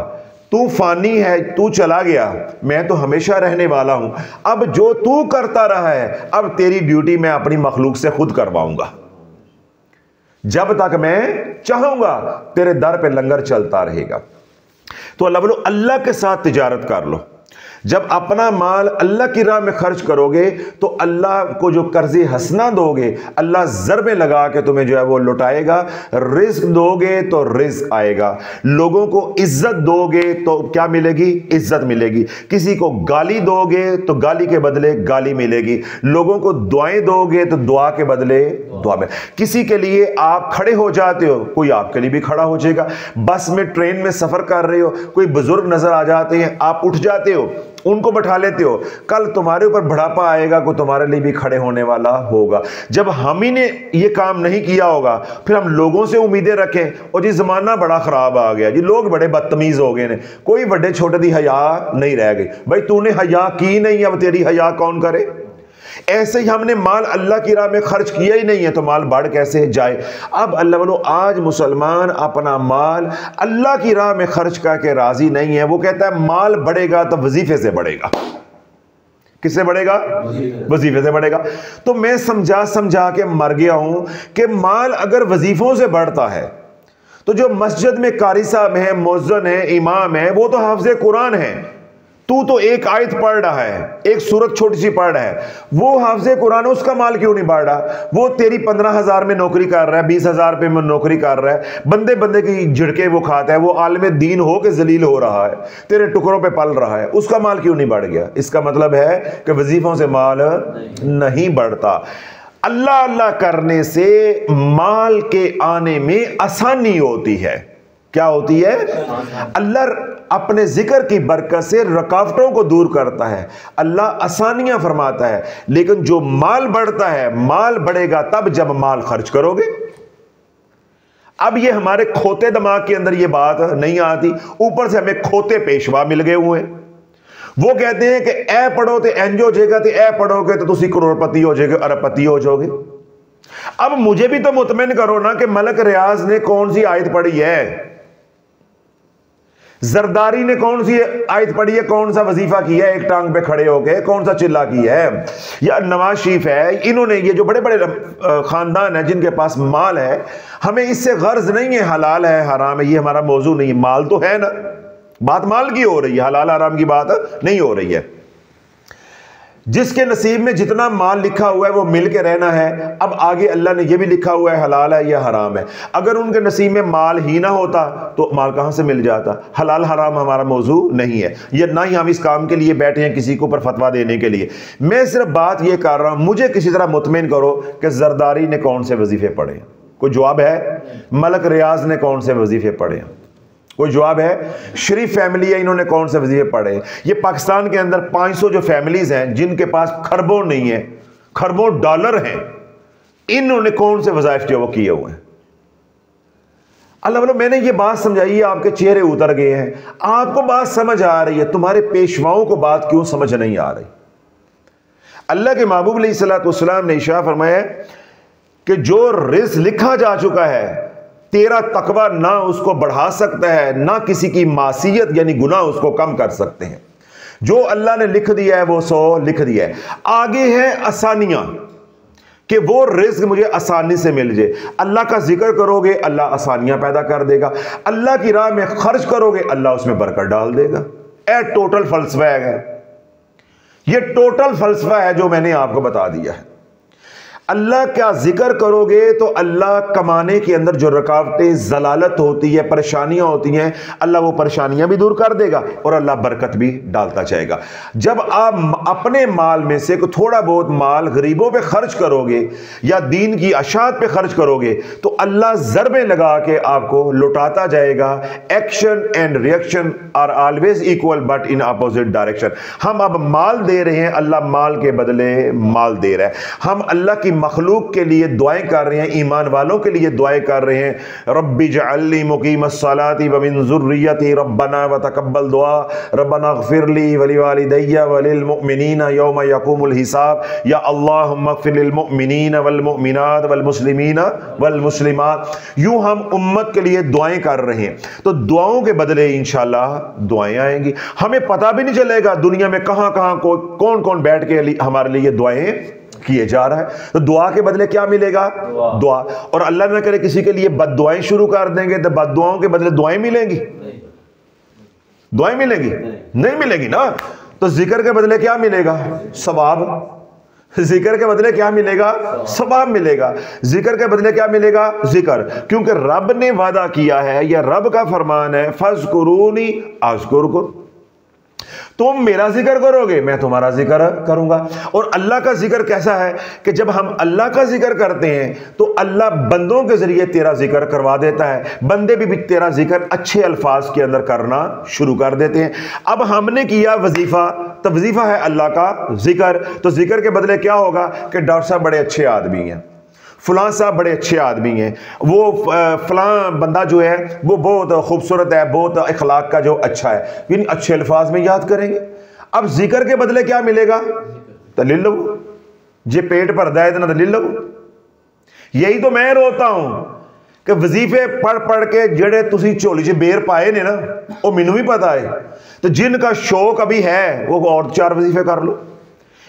तू फानी है, तू चला गया। मैं तो हमेशा रहने वाला हूँ। अब जो तू करता रहा है, अब तेरी ड्यूटी मैं अपनी मखलूक से खुद करवाऊँगा। जब तक मैं चाहूँगा, तेरे दर पे लंगर चलता रहेगा। तो अल्लाह अल्लाह के साथ तिजारत कर लो। जब अपना माल अल्लाह की राह में खर्च करोगे तो अल्लाह को जो कर्ज हंसना दोगे, अल्लाह जर में लगा के तुम्हें जो है वो लुटाएगा। रिस्क दोगे तो रिस्क आएगा। लोगों को इज़्ज़त दोगे तो क्या मिलेगी? इज़्ज़त मिलेगी। किसी को गाली दोगे तो गाली के बदले गाली मिलेगी। लोगों को दुआएँ दोगे तो दुआ के बदले दुआ में किसी के लिए आप खड़े हो जाते हो, कोई आपके लिए भी खड़ा हो जाएगा। बस में, ट्रेन में सफ़र कर रहे हो, कोई बुज़ुर्ग नज़र आ जाते हैं, आप उठ जाते हो उनको बैठा लेते हो। कल तुम्हारे ऊपर बढ़ापा आएगा, को तुम्हारे लिए भी खड़े होने वाला होगा। जब हम ही ने ये काम नहीं किया होगा, फिर हम लोगों से उम्मीदें रखें, और जी जमाना बड़ा खराब आ गया, जी लोग बड़े बदतमीज हो गए ने। कोई बड़े छोटे दी हया नहीं रह गई। भाई तूने हया की नहीं, अब तेरी हया कौन करे? ऐसे ही हमने माल अल्लाह की राह में खर्च किया ही नहीं है तो माल बढ़ कैसे जाए? अब अल्लाह बोलो, आज मुसलमान अपना माल अल्लाह की राह में खर्च करके राज़ी नहीं है। वो कहता है, माल बढ़ेगा तो वजीफे से बढ़ेगा। किससे बढ़ेगा? वजीफे से बढ़ेगा। तो मैं समझा समझा के मर गया हूँ कि माल अगर वजीफों से बढ़ता है तो जो मस्जिद में कारी साहब है मोजन है, इमाम है, वो तो हाफज कुरान है। तू तो एक आयत पढ़ रहा है एक सूरत छोटी सी पढ़ रहा है। वो हाफजे कुरान उसका माल क्यों नहीं बढ़ रहा? वो तेरी पंद्रह हज़ार में नौकरी कर रहा है बीस हज़ार रुपये में नौकरी कर रहा है। बंदे बंदे की झिड़के वो खाता है वो आलम दीन हो के जलील हो रहा है तेरे टुकड़ों पे पल रहा है। उसका माल क्यों नहीं बढ़ गया? इसका मतलब है कि वजीफों से माल नहीं बढ़ता। अल्लाह अल्लाह करने से माल के आने में आसानी होती है। क्या होती है? अल्लाह अपने ज़िक्र की बरकत से रुकावटों को दूर करता है। अल्लाह आसानियाँ फरमाता है, लेकिन जो माल बढ़ता है, माल बढ़ेगा तब जब माल खर्च करोगे। अब ये हमारे खोते दिमाग के अंदर ये बात नहीं आती। ऊपर से हमें खोते पेशवा मिल गए हुए वो कहते हैं कि ए पढ़ो तो एंज हो जाएगा तो ए पढ़ोगे तो तुम करोड़पति हो जाएगे अरबपति हो जाओगे। अब मुझे भी तो मुतमिन करो ना कि मलक रियाज ने कौन सी आयत पढ़ी है। जरदारी ने कौन सी आयत पढ़ी है? कौन सा वजीफा किया है? एक टांग पे खड़े होके कौन सा चिल्ला किया है? या नवाज़ शरीफ है, इन्होंने ये जो बड़े बड़े खानदान है, जिनके पास माल है, हमें इससे गर्ज नहीं है, हलाल है, हराम है, ये हमारा मौजू नहीं है। माल तो है ना। बात माल की हो रही है, हलाल हराम की बात नहीं हो रही है। जिसके नसीब में जितना माल लिखा हुआ है, वो मिल के रहना है। अब आगे अल्लाह ने यह भी लिखा हुआ है, हलाल है या हराम है। अगर उनके नसीब में माल ही ना होता तो माल कहाँ से मिल जाता? हलाल हराम हमारा मौजू नहीं है। या ना ही हम इस काम के लिए बैठे हैं किसी को ऊपर फतवा देने के लिए। मैं सिर्फ़ बात यह कर रहा हूँ, मुझे किसी तरह मुतमिन करो कि जरदारी ने कौन से वजीफे पढ़े कोई जवाब है? मलक रियाज ने कौन से वजीफे पढ़े कोई जवाब है शरीफ फैमिली है, इन्होंने कौन से वजीफे पढ़े? ये पाकिस्तान के अंदर 500 जो फैमिलीज़ हैं, जिनके पास खरबों नहीं है, खरबों डॉलर हैं, इन्होंने कौन से वजायफ जो वो किए हुए हैं? अल्लाह मैंने ये बात समझाई है आपके चेहरे उतर गए हैं। आपको बात समझ आ रही है, तुम्हारे पेशवाओं को बात क्यों समझ नहीं आ रही? अल्लाह के महबूब सलाम ने इशा फरमाया कि जो रिज लिखा जा चुका है तेरा तकवा ना उसको बढ़ा सकता है, ना किसी की मासीयत यानी गुना उसको कम कर सकते हैं। जो अल्लाह ने लिख दिया है, वो सो लिख दिया है। आगे है आसानियाँ, कि वो रिस्क मुझे आसानी से मिल जाए। अल्लाह का ज़िक्र करोगे, अल्लाह आसानियाँ पैदा कर देगा। अल्लाह की राह में खर्च करोगे, अल्लाह उसमें बरकत डाल देगा। ए टोटल फलसफा है। ये टोटल फलसफा है जो मैंने आपको बता दिया है। अल्लाह का ज़िक्र करोगे तो अल्लाह कमाने के अंदर जो रुकावटें, जलालत होती है, परेशानियाँ होती हैं, अल्लाह वो परेशानियाँ भी दूर कर देगा और अल्लाह बरकत भी डालता जाएगा। जब आप अपने माल में से थोड़ा बहुत माल गरीबों पे खर्च करोगे या दीन की अशात पे खर्च करोगे तो अल्लाह जरबे लगा के आपको लुटाता जाएगा। Action and reaction are always equal but in opposite direction हम अब माल दे रहे हैं, अल्लाह माल के बदले माल दे रहा है। हम अल्लाह की मखलूक के लिए दुआएँ कर रहे हैं, ईमान वालों के लिए दुआएँ कर रहे हैं। रब्बी जल्ली मुकीम सलाती वमिन ज़ुर्रियती रब्बना व तकब्बल दुआ। रब्बना गफिरली वली वालिदैया वलिलमुमिनीन यौम यकूमुल हिसाब। या अल्लाह मगफिरलिलमुमिनीन वलमुमिनात वलमुस्लिमीन वलमुस्लिमात यूँ हम उम्मत के लिए दुआएँ कर रहे हैं। तो दुआओं के बदले इंशाल्लाह दुआएँ आएँगी। हमें पता भी नहीं चलेगा दुनिया में कहाँ कहाँ को कौन कौन बैठ के हमारे लिए दुआएँ किए जा रहा है। तो दुआ के बदले क्या मिलेगा? दुआ। और अल्लाह ना करे किसी के लिए बद दुआएँ शुरू कर देंगे तो बद दुआओं के बदले दुआएँ मिलेंगी? दुआएँ मिलेंगी? नहीं। मिलेगी ना? तो ज़िक्र के बदले क्या मिलेगा? सवाब। ज़िक्र के बदले क्या मिलेगा? सवाब। मिलेगा। ज़िक्र के बदले क्या मिलेगा? ज़िक्र। क्योंकि रब ने वादा किया है या रब का फरमान है फज कुरूनी आज कुर तुम मेरा ज़िक्र करोगे मैं तुम्हारा ज़िक्र करूँगा। और अल्लाह का ज़िक्र कैसा है कि जब हम अल्लाह का ज़िक्र करते हैं तो अल्लाह बंदों के ज़रिए तेरा ज़िक्र करवा देता है। बंदे भी, भी तेरा ज़िक्र अच्छे अल्फाज के अंदर करना शुरू कर देते हैं। अब हमने किया वजीफा तो वजीफा है अल्लाह का ज़िक्र। तो ज़िक्र के बदले क्या होगा कि डॉक्टर साहब बड़े अच्छे आदमी हैं। फ़लाँ साहब बड़े अच्छे आदमी हैं। वो फ़लाँ बंदा जो है, वो बहुत खूबसूरत है, बहुत अखलाक का जो अच्छा है। इन अच्छे अल्फाज में याद करेंगे। अब ज़िक्र के बदले क्या मिलेगा? तो ले लो जे पेट भर है, इतना ले लो यही तो मैं रोता हूँ कि वजीफे पढ़ पढ़ के जड़े तुम झोली च बेर पाए ने ना वो मैनू भी पता है। तो जिनका शौक अभी है, वो और चार वजीफे कर लो।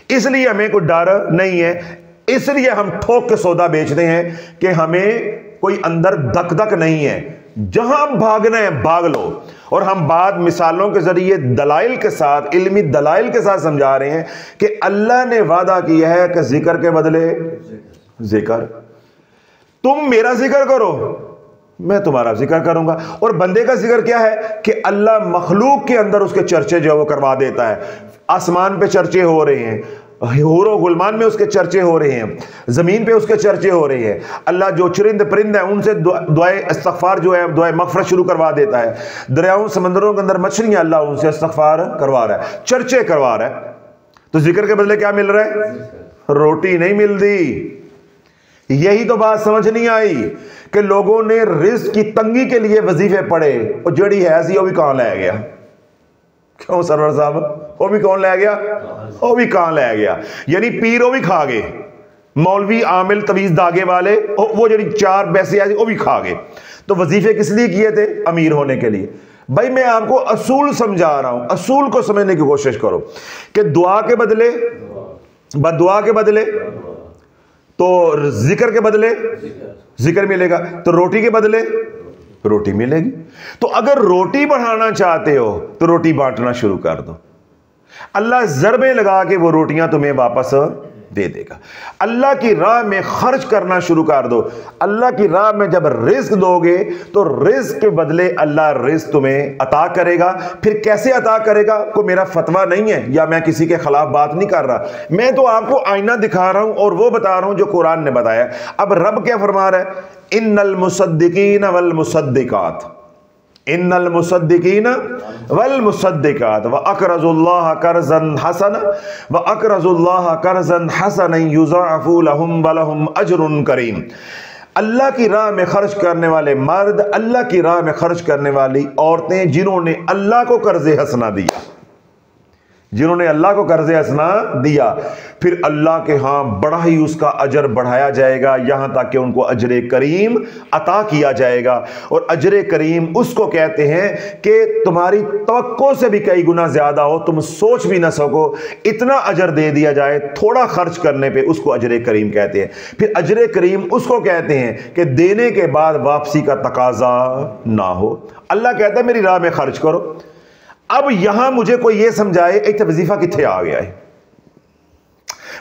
इसलिए हमें कोई डर नहीं है। इसलिए हम ठोक के सौदा बेचते हैं कि हमें कोई अंदर धक धक नहीं है। जहाँ भागना है, भाग लो। और हम बात मिसालों के ज़रिए दलाइल के साथ, इल्मी दलाइल के साथ समझा रहे हैं कि अल्लाह ने वादा किया है कि ज़िक्र के बदले ज़िक्र। तुम मेरा ज़िक्र करो, मैं तुम्हारा ज़िक्र करूँगा। और बंदे का ज़िक्र क्या है कि अल्लाह मखलूक के अंदर उसके चर्चे जो है वो करवा देता है। आसमान पे चर्चे हो रहे हैं। हूरो गुलमान में उसके चर्चे हो रहे हैं, ज़मीन पे उसके चर्चे हो रहे हैं। अल्लाह जो चुरिंद परिंद है, उनसे दुआए इस्तफार जो है, दुआए मफरत शुरू करवा देता है। दरियाओं, समंदरों के अंदर मछलियाँ अल्लाह उनसे इस्तफार करवा रहा है, चर्चे करवा रहा है। तो ज़िक्र के बदले क्या मिल रहा है? रोटी नहीं मिलती। यही तो बात समझ नहीं आई कि लोगों ने रिस्क की तंगी के लिए वजीफे पड़े और जड़ी है ऐसी वो भी कहाँ लै गया? क्यों सरवर साहब? वो भी कौन लै गया? वो भी कहाँ लै गया? यानी पीर वो भी खा गए। मौलवी आमिल तवीज दागे वाले, वो जी चार पैसे आए वो भी खा गए। तो वजीफे किस लिए किए थे? अमीर होने के लिए। भाई, मैं आपको असूल समझा रहा हूँ। असूल को समझने की कोशिश करो कि दुआ के बदले बद दुआ के बदले तो ज़िक्र के बदले, ज़िक्र मिलेगा। तो रोटी के बदले, रोटी मिलेगी। तो अगर रोटी बढ़ाना चाहते हो तो रोटी बांटना शुरू कर दो। अल्लाह जरबे लगा के वो रोटियाँ तुम्हें वापस दे देगा। अल्लाह की राह में खर्च करना शुरू कर दो। अल्लाह की राह में जब रिस्क दोगे तो रिस्क के बदले अल्लाह रिस्क तुम्हें अता करेगा। फिर कैसे अता करेगा? को मेरा फतवा नहीं है या मैं किसी के खिलाफ बात नहीं कर रहा। मैं तो आपको आईना दिखा रहा हूँ और वो बता रहा हूँ जो कुरान ने बताया। अब रब क्या फरमा रहा है? इन नल मुसद्दिकीन इन्नल मुसद्दिकीन वल मुसद्दिकात। व अकरजुल्लाह करजन हसन। व अकरजुल्लाह करजन हसन युज़ाफु लहुम व अजरुन करीम। अल्लाह की राह में खर्च करने वाले मर्द, अल्लाह की राह में खर्च करने वाली औरतें जिन्होंने अल्लाह को कर्ज हसना दिया। जिन्होंने अल्लाह को कर्ज हसना दिया, फिर अल्लाह के हाँ बड़ा ही उसका अजर बढ़ाया जाएगा, यहाँ तक कि उनको अजर करीम अता किया जाएगा। और अजर करीम उसको कहते हैं कि तुम्हारी तो से भी कई गुना ज़्यादा हो, तुम सोच भी ना सको, इतना अजर दे दिया जाए, थोड़ा खर्च करने पे उसको अजर करीम कहते हैं। फिर अजर करीम उसको कहते हैं कि देने के बाद वापसी का तकाजा ना हो। अल्लाह कहता है, मेरी राह में खर्च करो। अब यहाँ मुझे कोई यह समझाए एक वजीफा कितने आ गया है?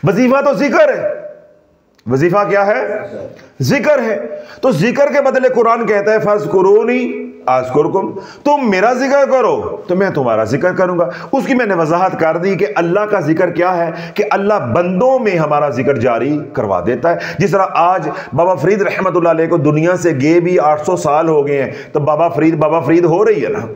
वजीफा तो ज़िक्र है। वजीफा क्या है? ज़िक्र है। तो ज़िक्र के बदले कुरान कहता है फ़र्ज़ कुरोनी आजकुरकुम तुम मेरा ज़िक्र करो तो मैं तुम्हारा ज़िक्र करूँगा। उसकी मैंने वजाहत कर दी कि अल्लाह का ज़िक्र क्या है कि अल्लाह बंदों में हमारा ज़िक्र जारी करवा देता है। जिस तरह आज बाबा फरीद रहमत को दुनिया से गे भी 800 साल हो गए हैं तो बाबा फरीद बाबा फरीद हो रही है ना?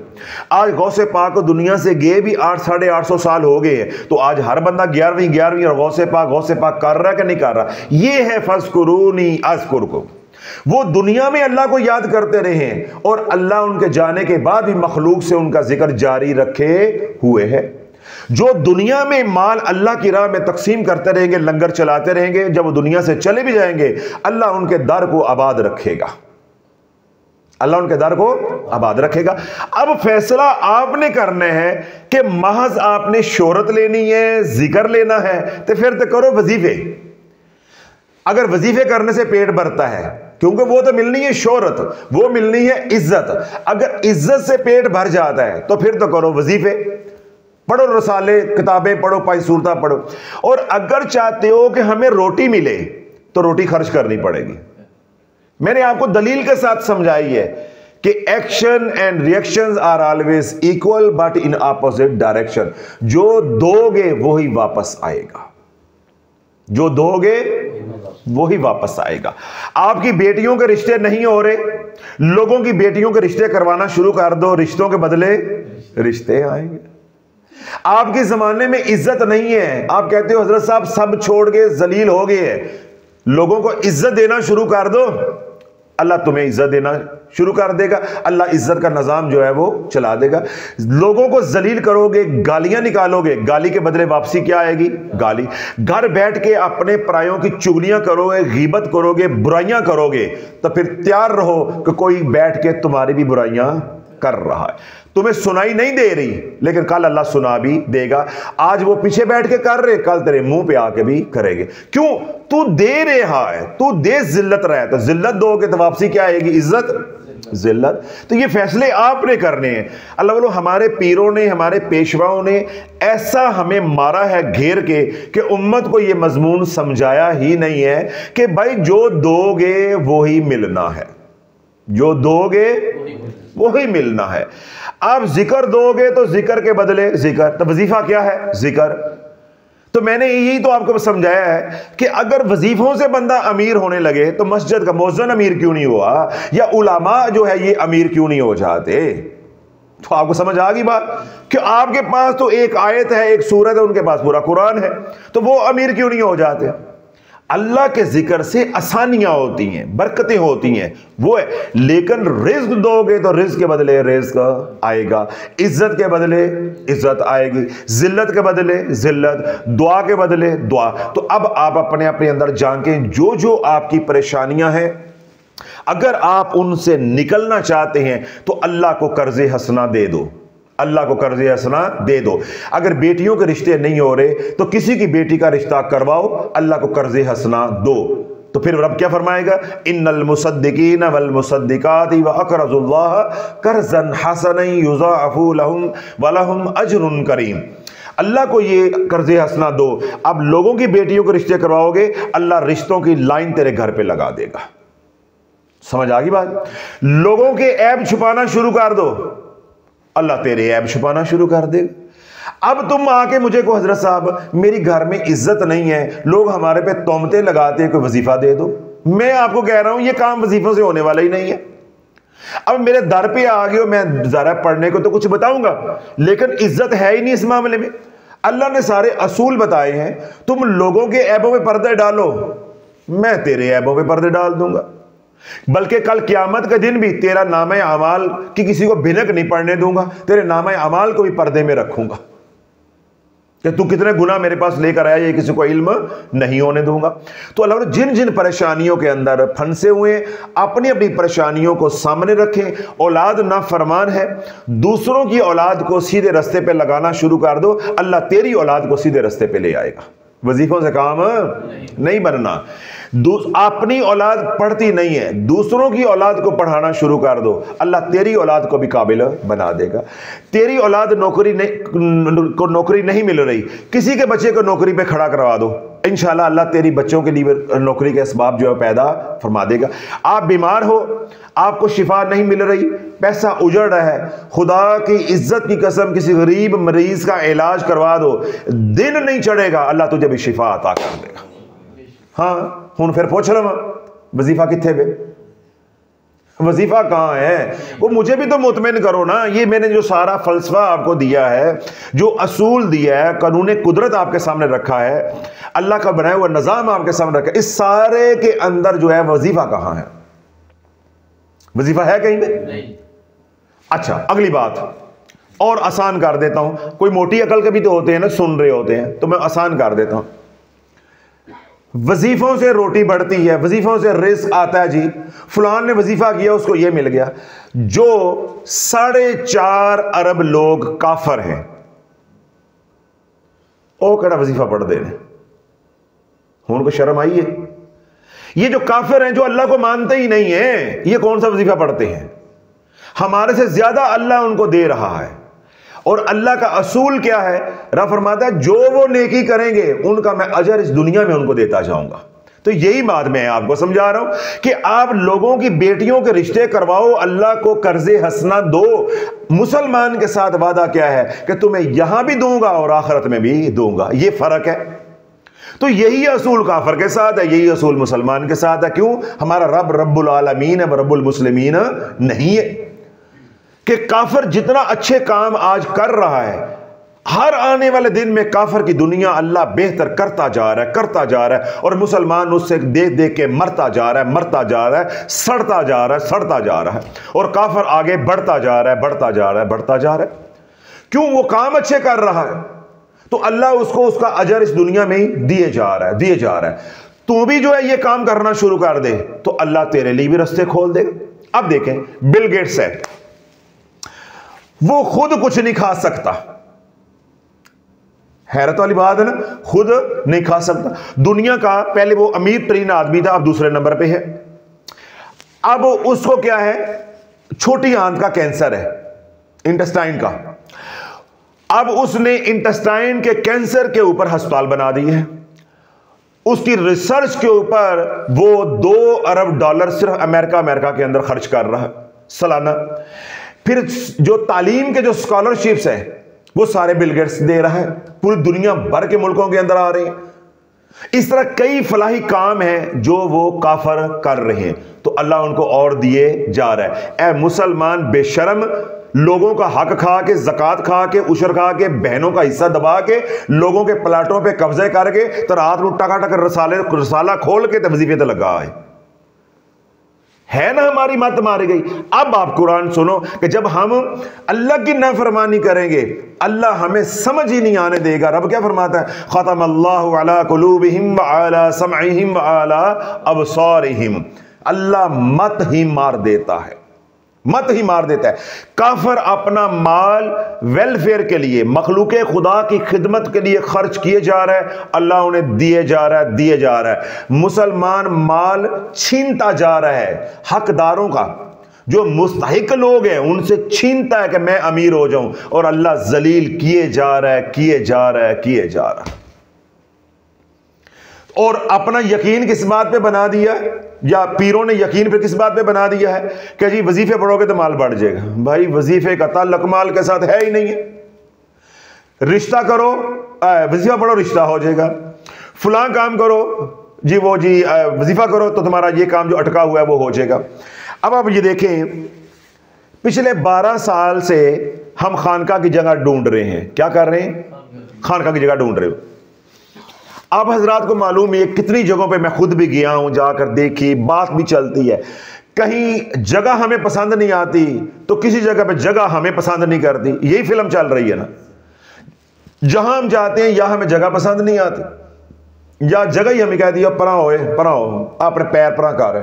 आज गौसे पाक को दुनिया से गे भी आठ, साढ़े आठ सौ साल हो गए हैं तो आज हर बंदा ग्यारहवीं ग्यारहवीं और गौसे पाक गौसे पाक कर रहा है कि नहीं कर रहा? ये है फ़र्ज़ कुरूनी अजकुर को वो दुनिया में अल्लाह को याद करते रहे और अल्लाह उनके जाने के बाद भी मखलूक से उनका ज़िक्र जारी रखे हुए है। जो दुनिया में माल अल्लाह की राह में तकसीम करते रहेंगे, लंगर चलाते रहेंगे, जब वो दुनिया से चले भी जाएँगे, अल्लाह उनके दर को आबाद रखेगा। अल्लाह उनके दर को आबाद रखेगा। अब फैसला आपने करना है कि महज आपने शोहरत लेनी है, ज़िक्र लेना है तो फिर तो करो वजीफे। अगर वजीफे करने से पेट भरता है क्योंकि वो तो मिलनी है शोहरत, वो मिलनी है इज़्ज़त। अगर इज़्ज़त से पेट भर जाता है तो फिर तो करो वजीफे। पढ़ो रसाले, किताबें पढ़ो, पाई सूरता पढ़ो। और अगर चाहते हो कि हमें रोटी मिले तो रोटी खर्च करनी पड़ेगी। मैंने आपको दलील के साथ समझाई है कि action and reaction are always equal but in opposite direction जो दोगे वो ही वापस आएगा। जो दोगे वो ही वापस आएगा। आपकी बेटियों के रिश्ते नहीं हो रहे। लोगों की बेटियों के रिश्ते करवाना शुरू कर दो। रिश्तों के बदले रिश्ते आएँगे। आपके जमाने में इज़्ज़त नहीं है। आप कहते हो, हज़रत साहब, सब छोड़ गए जलील हो गए लोगों को इज़्ज़त देना शुरू कर दो। अल्लाह तुम्हें इज़्ज़त देना शुरू कर देगा। अल्लाह इज़्ज़त का निज़ाम जो है वो चला देगा। लोगों को जलील करोगे, गालियाँ निकालोगे, गाली के बदले वापसी क्या आएगी? गाली। घर बैठ के अपने प्रायों की चुगलियाँ करोगे, गीबत करोगे, बुराइयाँ करोगे तो फिर तैयार रहो कि कोई बैठ के तुम्हारी भी बुराइयाँ कर रहा है। तुम्हें सुनाई नहीं दे रही, लेकिन कल अल्लाह सुना भी देगा। आज वो पीछे बैठ के कर रहे, कल तेरे मुँह पे आके भी करेंगे। क्यों? तू दे रहा है, तू दे जिल्लत रहा है तो जिल्लत दोगे तो वापसी क्या आएगी? इज़्ज़त? जिल्लत। तो ये फैसले आपने करने हैं। अल्लाह बोलो, हमारे पीरों ने, हमारे पेशवाओं ने ऐसा हमें मारा है घेर के कि उम्मत को ये मजमून समझाया ही नहीं है कि भाई जो दोगे वो ही मिलना है। जो दोगे वही मिलना है। आप ज़िक्र दोगे तो ज़िक्र के बदले ज़िक्र। तो वजीफा क्या है? ज़िक्र। तो मैंने यही तो आपको समझाया है कि अगर वजीफों से बंदा अमीर होने लगे तो मस्जिद का मौजन अमीर क्यों नहीं हुआ? या उलामा जो है ये अमीर क्यों नहीं हो जाते? तो आपको समझ आ गई बात कि आपके पास तो एक आयत है, एक सूरत है, उनके पास पूरा कुरान है तो वो अमीर क्यों नहीं हो जाते? अल्लाह के ज़िक्र से आसानियाँ होती हैं, बरकतें होती हैं। वो है, लेकिन रिज्क दोगे तो रिज्क के बदले रिज्क आएगा। इज़्ज़त के बदले इज़्ज़त आएगी। जिल्लत के बदले जिल्लत, दुआ के बदले दुआ। तो अब आप अपने अपने अंदर झांकें जो जो आपकी परेशानियाँ हैं, अगर आप उनसे निकलना चाहते हैं तो अल्लाह को कर्ज हसना दे दो। अल्लाह को कर्ज हसना दे दो। अगर बेटियों के रिश्ते नहीं हो रहे तो किसी की बेटी का रिश्ता करवाओ, अल्लाह को कर्ज हसना दो। तो फिर रब क्या फरमाएगा? इन मुसद्दिकीन वल मुसद्दिकात व हसन अजरुन करीम। अल्लाह को ये कर्ज हसना दो। अब लोगों की बेटियों के रिश्ते करवाओगे, अल्लाह रिश्तों की लाइन तेरे घर पे लगा देगा। समझ आ गई बात? लोगों के ऐब छुपाना शुरू कर दो। अल्लाह तेरे ऐब छुपाना शुरू कर दे। अब तुम आके मुझे को हज़रत साहब, मेरी घर में इज़्ज़त नहीं है, लोग हमारे पे तोमते लगाते हैं, कोई वजीफा दे दो। मैं आपको कह रहा हूँ, ये काम वजीफों से होने वाला ही नहीं है। अब मेरे दर पे आ गए हो, मैं जरा पढ़ने को तो कुछ बताऊँगा, लेकिन इज़्ज़त है ही नहीं इस मामले में। अल्लाह ने सारे असूल बताए हैं, तुम लोगों के ऐबों में पर्दे डालो, मैं तेरे ऐबों में पर्दे डाल दूँगा। बल्कि कल क्यामत के दिन भी तेरा नाम अमाल की किसी को भिनक नहीं पढ़ने दूँगा, तेरे नाम अमाल को भी पर्दे में रखूँगा। कि तू कितने गुना मेरे पास लेकर आया, ये किसी को इल्म नहीं होने दूँगा। तो अल्लाह जिन जिन परेशानियों के अंदर फंसे हुए अपनी अपनी परेशानियों को सामने रखें। औलाद ना फरमान है। दूसरों की औलाद को सीधे रस्ते पे लगाना शुरू कर दो। अल्लाह तेरी औलाद को सीधे रस्ते पे ले आएगा। वजीफों से काम नहीं, नहीं बनना अपनी औलाद पढ़ती नहीं है। दूसरों की औलाद को पढ़ाना शुरू कर दो। अल्लाह तेरी औलाद को भी काबिल बना देगा। तेरी औलाद नौकरी नहीं को नौकरी नहीं मिल रही। किसी के बच्चे को नौकरी पे खड़ा करवा दो। इन अल्लाह तेरी बच्चों के लिए नौकरी के इसबाब जो है पैदा फरमा देगा। आप बीमार हो, आपको शिफा नहीं मिल रही, पैसा उजड़ रहा है, खुदा की इज़्ज़त की कसम किसी गरीब मरीज़ का इलाज करवा दो, दिन नहीं चढ़ेगा, अल्लाह तुझे भी शिफा अता कर देगा। हाँ हूँ फिर पूछ रहा वजीफा कितने पे? वजीफा कहाँ है? वो मुझे भी तो मुतमिन करो ना। ये मैंने जो सारा फलसफा आपको दिया है जो असूल दिया है कानून कुदरत आपके सामने रखा है अल्लाह का बनाया हुआ निज़ाम आपके सामने रखा है इस सारे के अंदर जो है वजीफा कहाँ है? वजीफा है कहीं पे? अच्छा अगली बात। और आसान कर देता हूँ। कोई मोटी अकल के भी तो होते हैं ना सुन रहे होते हैं। तो मैं आसान कर देता हूँ। वजीफों से रोटी बढ़ती है, वजीफों से रिस्क आता है जी। फुलान ने वजीफा किया, उसको यह मिल गया, जो साढ़े चार अरब लोग काफर हैं, ओ कड़ा वजीफा पढ़ दे हूँ। उनको शर्म आई है? ये जो काफिर हैं, जो अल्लाह को मानते ही नहीं है, ये कौन सा वजीफा पढ़ते हैं? हमारे से ज़्यादा अल्लाह उनको दे रहा है। और अल्लाह का असूल क्या है? रहा फरमाता है, जो वो नेकी करेंगे, उनका मैं अजर इस दुनिया में उनको देता जाऊँगा। तो यही बात मैं आपको समझा रहा हूँ कि आप लोगों की बेटियों के रिश्ते करवाओ, अल्लाह को कर्जे हंसना दो। मुसलमान के साथ वादा क्या है कि तुम्हें यहाँ भी दूँगा और आखरत में भी दूँगा? यह फ़र्क है। तो यही असूल काफर के साथ है, यही असूल मुसलमान के साथ है। क्यों? हमारा रब रब्बुल आलमीन है, रब्बुल मुस्लिमीन नहीं है। कि काफर जितना अच्छे काम आज कर रहा है हर आने वाले दिन में काफर की दुनिया अल्लाह बेहतर करता जा रहा है करता जा रहा है और मुसलमान उससे देख देख के मरता जा रहा है मरता जा रहा है सड़ता जा रहा है सड़ता जा रहा है और काफर आगे बढ़ता जा रहा है बढ़ता जा रहा है बढ़ता जा रहा है क्यों वो काम अच्छे कर रहा है तो अल्लाह उसको उसका अजर इस दुनिया में ही दिए जा रहा है दिए जा रहा है तू भी जो है ये काम करना शुरू कर दे तो अल्लाह तेरे लिए भी रस्ते खोल देगा अब देखें बिल गेट्स है वो खुद कुछ नहीं खा सकता। हैरत वाली बात है ना, खुद नहीं खा सकता। दुनिया का पहले वो अमीर तरीन आदमी था, अब दूसरे नंबर पे है। अब उसको क्या है? छोटी आंत का कैंसर है, इंटेस्टाइन का। अब उसने इंटेस्टाइन के कैंसर के ऊपर अस्पताल बना दी है। उसकी रिसर्च के ऊपर वो दो अरब डॉलर सिर्फ़ अमेरिका अमेरिका के अंदर खर्च कर रहा है, सालाना। फिर जो तालीम के जो स्कॉलरशिप्स है, वो सारे बिलगेट्स दे रहा है। पूरी दुनिया भर के मुल्कों के अंदर आ रहे हैं। इस तरह कई फलाही काम हैं जो वो काफर कर रहे हैं। तो अल्लाह उनको और दिए जा रहा है। ए मुसलमान, बेशरम, लोगों का हक खा के, जक़ात खा के, उशर खा के, बहनों का हिस्सा दबा के, लोगों के प्लाटों पे कब्जे करके तो रात को टका टकर रसाले, रसाला खोल के तो वजीफे तो लगा है। है ना हमारी मत मारी गई। अब आप कुरान सुनो कि जब हम अल्लाह की नाफरमानी करेंगे, अल्लाह हमें समझ ही नहीं आने देगा। रब क्या फरमाता है? ख़त्म अल्लाह कुलूबिहिम अला समइहिम अला अबसारिहिम। अल्लाह मत ही मार देता है। मत ही मार देता है। काफर अपना माल वेलफेयर के लिए, मखलूक खुदा की खिदमत के लिए खर्च किए जा रहा है। अल्लाह उन्हें दिए जा रहा है, दिए जा रहा है। मुसलमान माल छीनता जा रहा है, हकदारों का। जो मुस्तक लोग हैं, उनसे छीनता है कि मैं अमीर हो जाऊँ और अल्लाह जलील किए जा रहा है, किए जा रहा है, किए जा रहा है। और अपना यकीन किस बात पे बना दिया या पीरों ने यकीन फिर किस बात पे बना दिया है? कि जी, वजीफे पढ़ोगे तो माल बढ़ जाएगा। भाई, वजीफे का ताल्लुक माल के साथ है ही नहीं है। रिश्ता करो वजीफा पढ़ो, रिश्ता हो जाएगा। फलां काम करो, जी वो जी वजीफा करो तो तुम्हारा ये काम जो अटका हुआ है वो हो जाएगा। अब आप ये देखें, पिछले बारह साल से हम खानका की जगह ढूंढ रहे हैं। क्या कर रहे हैं? खानका की जगह ढूंढ रहे हो। आप हजरात को मालूम है कितनी जगहों पे मैं खुद भी गया हूँ, जाकर देखी, बात भी चलती है। कहीं जगह हमें पसंद नहीं आती तो किसी जगह पे जगह हमें पसंद नहीं करती। यही फ़िल्म चल रही है ना। जहाँ हम जाते हैं या हमें जगह पसंद नहीं आती। या जगह ही हमें कह दिया परा होए परा हो अपने पैर परा कर।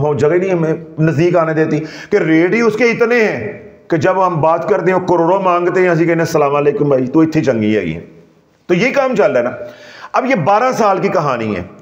हो, जगह नहीं हमें नज़दीक आने देती। कि रेट ही उसके इतने हैं कि जब हम बात करते हैं, करोड़ों मांगते हैं असं कहने, सलाम भाई तो इतनी चंगी है तो यही काम चल रहा है ना। अब ये 12 साल की कहानी है।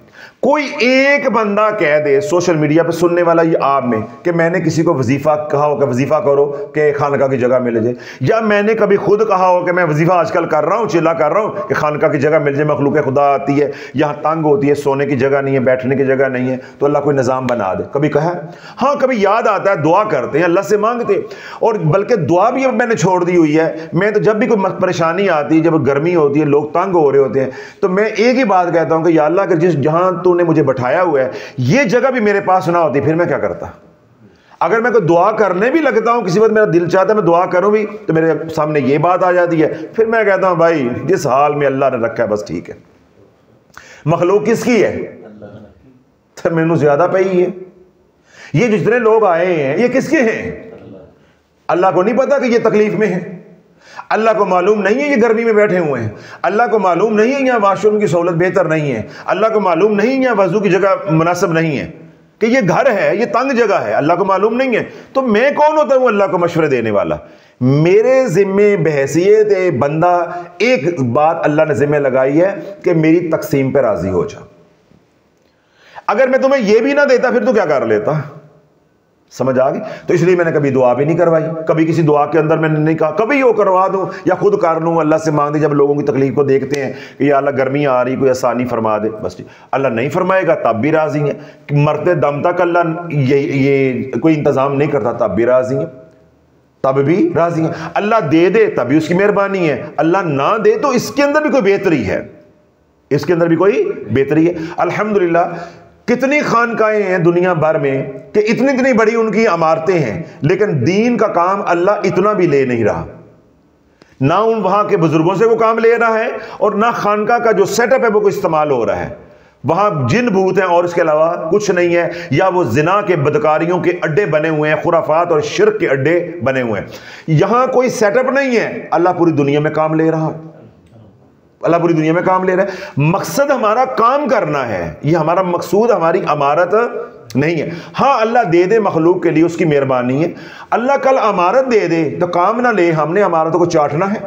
कोई एक बंदा कह दे सोशल मीडिया पे सुनने वाला ये आप में कि मैंने किसी को वजीफ़ा कहा हो कि वजीफ़ा करो कि खानका की जगह मिल जाए। या मैंने कभी खुद कहा हो कि मैं वजीफ़ा आजकल कर रहा हूँ, चिल्ला कर रहा हूँ कि खानका की जगह मिल जाए, मखलूक खुदा आती है, यहाँ तंग होती है, सोने की जगह नहीं है, बैठने की जगह नहीं है तो अल्लाह कोई निज़ाम बना दे। कभी कहा? हाँ कभी याद आता है, दुआ करते हैं, अल्लाह से मांगते और बल्कि दुआ भी अब मैंने छोड़ दी हुई है। मैं तो जब भी कोई परेशानी आती है, जब गर्मी होती है, लोग तंग हो रहे होते हैं तो मैं एक ही बात कहता हूँ कि या अल्लाह जिस जहाँ तूने मुझे बैठाया हुआ है, ये जगह भी मेरे पास ना होती, फिर मैं क्या करता? अगर मैं कोई दुआ करने भी लगता हूँ, किसी वक्त मेरा दिल चाहता है मैं दुआ करूँ भी तो मेरे सामने ये बात आ जाती है। फिर मैं कहता हूँ, भाई, जिस हाल में अल्लाह ने रखा है, बस ठीक है। मखलूक किसकी है? तो मैनू ज़्यादा पे ही है। ये जितने लोग आए हैं, ये किसके हैं? अल्लाह को नहीं पता कि ये तकलीफ़ में है। अल्लाह को मालूम नहीं है ये गर्मी में बैठे हुए हैं। अल्लाह को मालूम नहीं है यहाँ वाशरूम की सहूलत बेहतर नहीं है। अल्लाह को मालूम नहीं यहाँ वज़ू की जगह मुनासिब नहीं है। कि ये घर है, ये तंग जगह है, अल्लाह को मालूम नहीं है। तो मैं कौन होता हूँ अल्लाह को मशवरे देने वाला? मेरे ज़िम्मे बहसीत बंदा एक बात अल्लाह ने ज़िम्मे लगाई है कि मेरी तकसीम पर राज़ी हो जा। अगर मैं तुम्हें यह भी ना देता, फिर तो क्या कर लेता? समझ आ गई? तो इसलिए मैंने कभी दुआ भी नहीं करवाई। कभी किसी दुआ के अंदर मैंने नहीं कहा, कभी वो करवा दूँ या खुद कर लूँ, अल्लाह से मांग दी, जब लोगों की तकलीफ़ को देखते हैं कि या अल्लाह गर्मी आ रही, कोई आसानी फरमा दे, बस अल्लाह नहीं फरमाएगा, तब भी राज़ी है। मरते दम तक अल्लाह ये ये कोई इंतज़ाम नहीं करता, तब भी राज़ी है। तब भी राज़ी है। अल्लाह दे दे तभी उसकी मेहरबानी है। अल्लाह ना दे तो इसके अंदर भी कोई बेहतरी है। इसके अंदर भी कोई बेहतरी है। अल्हम्दुलिल्लाह कितनी खानकाएँ हैं दुनिया भर में कि इतनी इतनी बड़ी उनकी इमारतें हैं, लेकिन दीन का काम अल्लाह इतना भी ले नहीं रहा। ना उन वहाँ के बुज़ुर्गों से वो काम ले रहा है और ना खानका का जो सेटअप है वो कुछ इस्तेमाल हो रहा है। वहाँ जिन भूत हैं और इसके अलावा कुछ नहीं है, या वो जिना के बदकारियों के अड्डे बने हुए हैं, खुराफात और शिरक के अड्डे बने हुए हैं। यहाँ कोई सेटअप नहीं है, अल्लाह पूरी दुनिया में काम ले रहा। है अल्लाह पूरी दुनिया में काम ले रहा है। मकसद हमारा काम करना है। ये हमारा मकसूद, हमारी अमारत नहीं है। हाँ अल्लाह दे दे मखलूक के लिए, उसकी मेहरबानी है। अल्लाह कल अमारत दे दे तो काम ना ले, हमने अमारतों को चाटना है।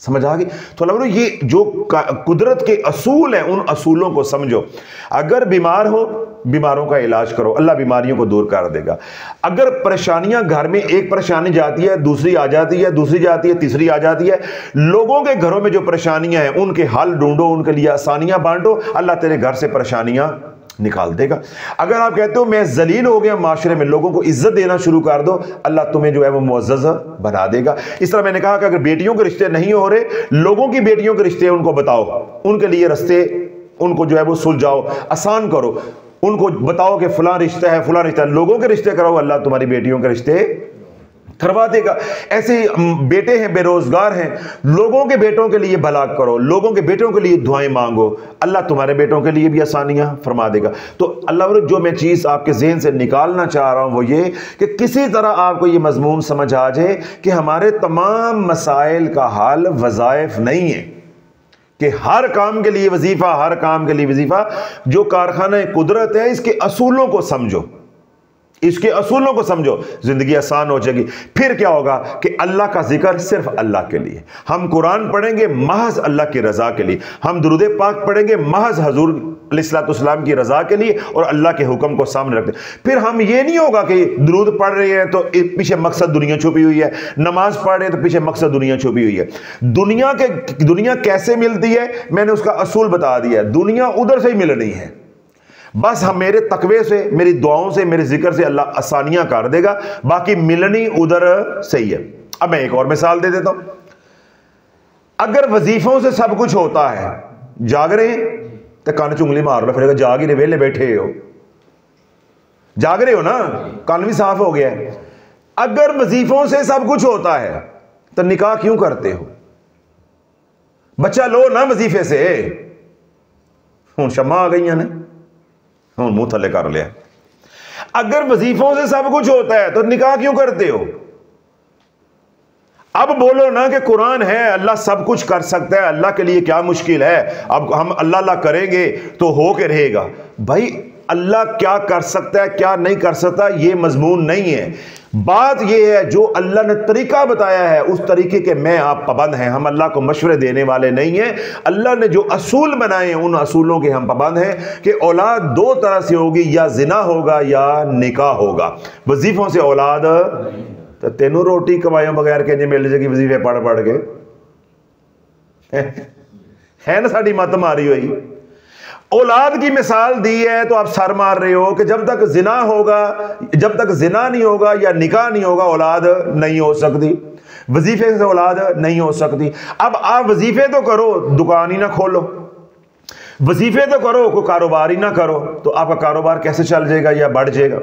समझ आ गई? तो अल्लाह ये जो कुदरत के असूल हैं, उन असूलों को समझो। अगर बीमार हो बीमारों का इलाज करो, अल्लाह बीमारियों को दूर कर देगा। अगर परेशानियाँ घर में एक परेशानी जाती है, दूसरी आ जाती है, दूसरी जाती है, तीसरी आ जाती है, लोगों के घरों में जो परेशानियाँ हैं, उनके हल ढूंढो, उनके लिए आसानियाँ बांटो, अल्लाह तेरे घर से परेशानियाँ निकाल देगा। अगर आप कहते हो, मैं जलील हो गया माशरे में, लोगों को इज़्ज़त देना शुरू कर दो, अल्लाह तुम्हें जो है वो मुआज़ बना देगा। इस तरह मैंने कहा कि अगर बेटियों के रिश्ते नहीं हो रहे, लोगों की बेटियों के रिश्ते उनको बताओ, उनके लिए रस्ते, उनको जो है वो सुलझाओ, आसान करो। उनको बताओ कि फला रिश्ता है, फला रिश्ता है। लोगों के रिश्ते कराओ, अल्लाह तुम्हारी बेटियों के रिश्ते करवा देगा। ऐसे बेटे हैं, बेरोजगार हैं, लोगों के बेटों के लिए भला करो, लोगों के बेटों के लिए दुआएँ मांगो। अल्लाह तुम्हारे बेटों के लिए भी आसानियाँ फरमा देगा। तो अल्लाह जो मैं चीज़ आपके जहन से निकालना चाह रहा हूँ, वो ये कि किसी तरह आपको ये मजमून समझ आ जाए कि हमारे तमाम मसाइल का हाल वज़ाइफ नहीं है। कि हर काम के लिए वजीफ़ा, हर काम के लिए वजीफ़ा। जो कारखाना कुदरत है, इसके असूलों को समझो। इसके असूलों को समझो, ज़िंदगी आसान हो जाएगी। फिर क्या होगा कि अल्लाह का ज़िक्र सिर्फ़ अल्लाह के लिए। हम कुरान पढ़ेंगे महज अल्लाह की रजा के लिए। हम दरुद पाक पढ़ेंगे महज हजूर इस्लाम की रजा के लिए और अल्लाह के हुक्म को सामने रखते फिर हम ये नहीं होगा कि दरूद पढ़ रहे हैं तो पीछे मकसद दुनिया छुपी हुई है। नमाज़ पढ़ रहे हैं तो पीछे मकसद दुनिया छुपी हुई है। दुनिया के, दुनिया कैसे मिलती है? मैंने उसका असूल बता दिया। दुनिया उधर से ही मिल रही है। बस हम मेरे तकवे से, मेरी दुआओं से, मेरे ज़िक्र से अल्लाह आसानियाँ कर देगा। बाकी मिलनी उधर सही है। अब मैं एक और मिसाल दे देता हूँ। अगर वजीफों से सब कुछ होता है, जाग रहे हैं तो कन चुंगली मार लो, फिर जाग ही वेले बैठे हो। जाग रहे हो ना? कन भी साफ़ हो गया है। अगर वजीफों से सब कुछ होता है तो निकाह क्यों करते हो? बच्चा लो ना वजीफे से। हूँ शमा आ गई ने। हूँ मुँह थले कर लिया। अगर वजीफों से सब कुछ होता है तो निकाह क्यों करते हो? अब बोलो ना कि कुरान है, अल्लाह सब कुछ कर सकता है, अल्लाह के लिए क्या मुश्किल है? अब हम अल्लाह अल्लाह करेंगे तो हो के रहेगा। भाई, अल्लाह क्या कर सकता है, क्या नहीं कर सकता, ये मजमून नहीं है। बात यह है, जो अल्लाह ने तरीका बताया है, उस तरीके के मैं आप पाबंद हैं। हम अल्लाह को मशवरे देने वाले नहीं हैं। अल्लाह ने जो असूल बनाए हैं, उन असूलों के हम पाबंद हैं कि औलाद दो तरह से होगी, या जिना होगा, या निका होगा। वजीफों से औलाद तो तेनों रोटी कमाए बगैर के मिल जाएगी, वजीफे पढ़ पढ़ के। है? ना साड़ी मत मारी हुई। औलाद की मिसाल दी है तो आप सर मार रहे हो कि जब तक जिना होगा, जब तक जिना नहीं होगा या निकाह नहीं होगा, औलाद नहीं हो सकती। वजीफे से औलाद नहीं हो सकती। अब आप वजीफे तो करो, दुकान ही ना खोलो। वजीफे तो करो, कोई कारोबार ही ना करो तो आपका कारोबार कैसे चल जाएगा या बढ़ जाएगा?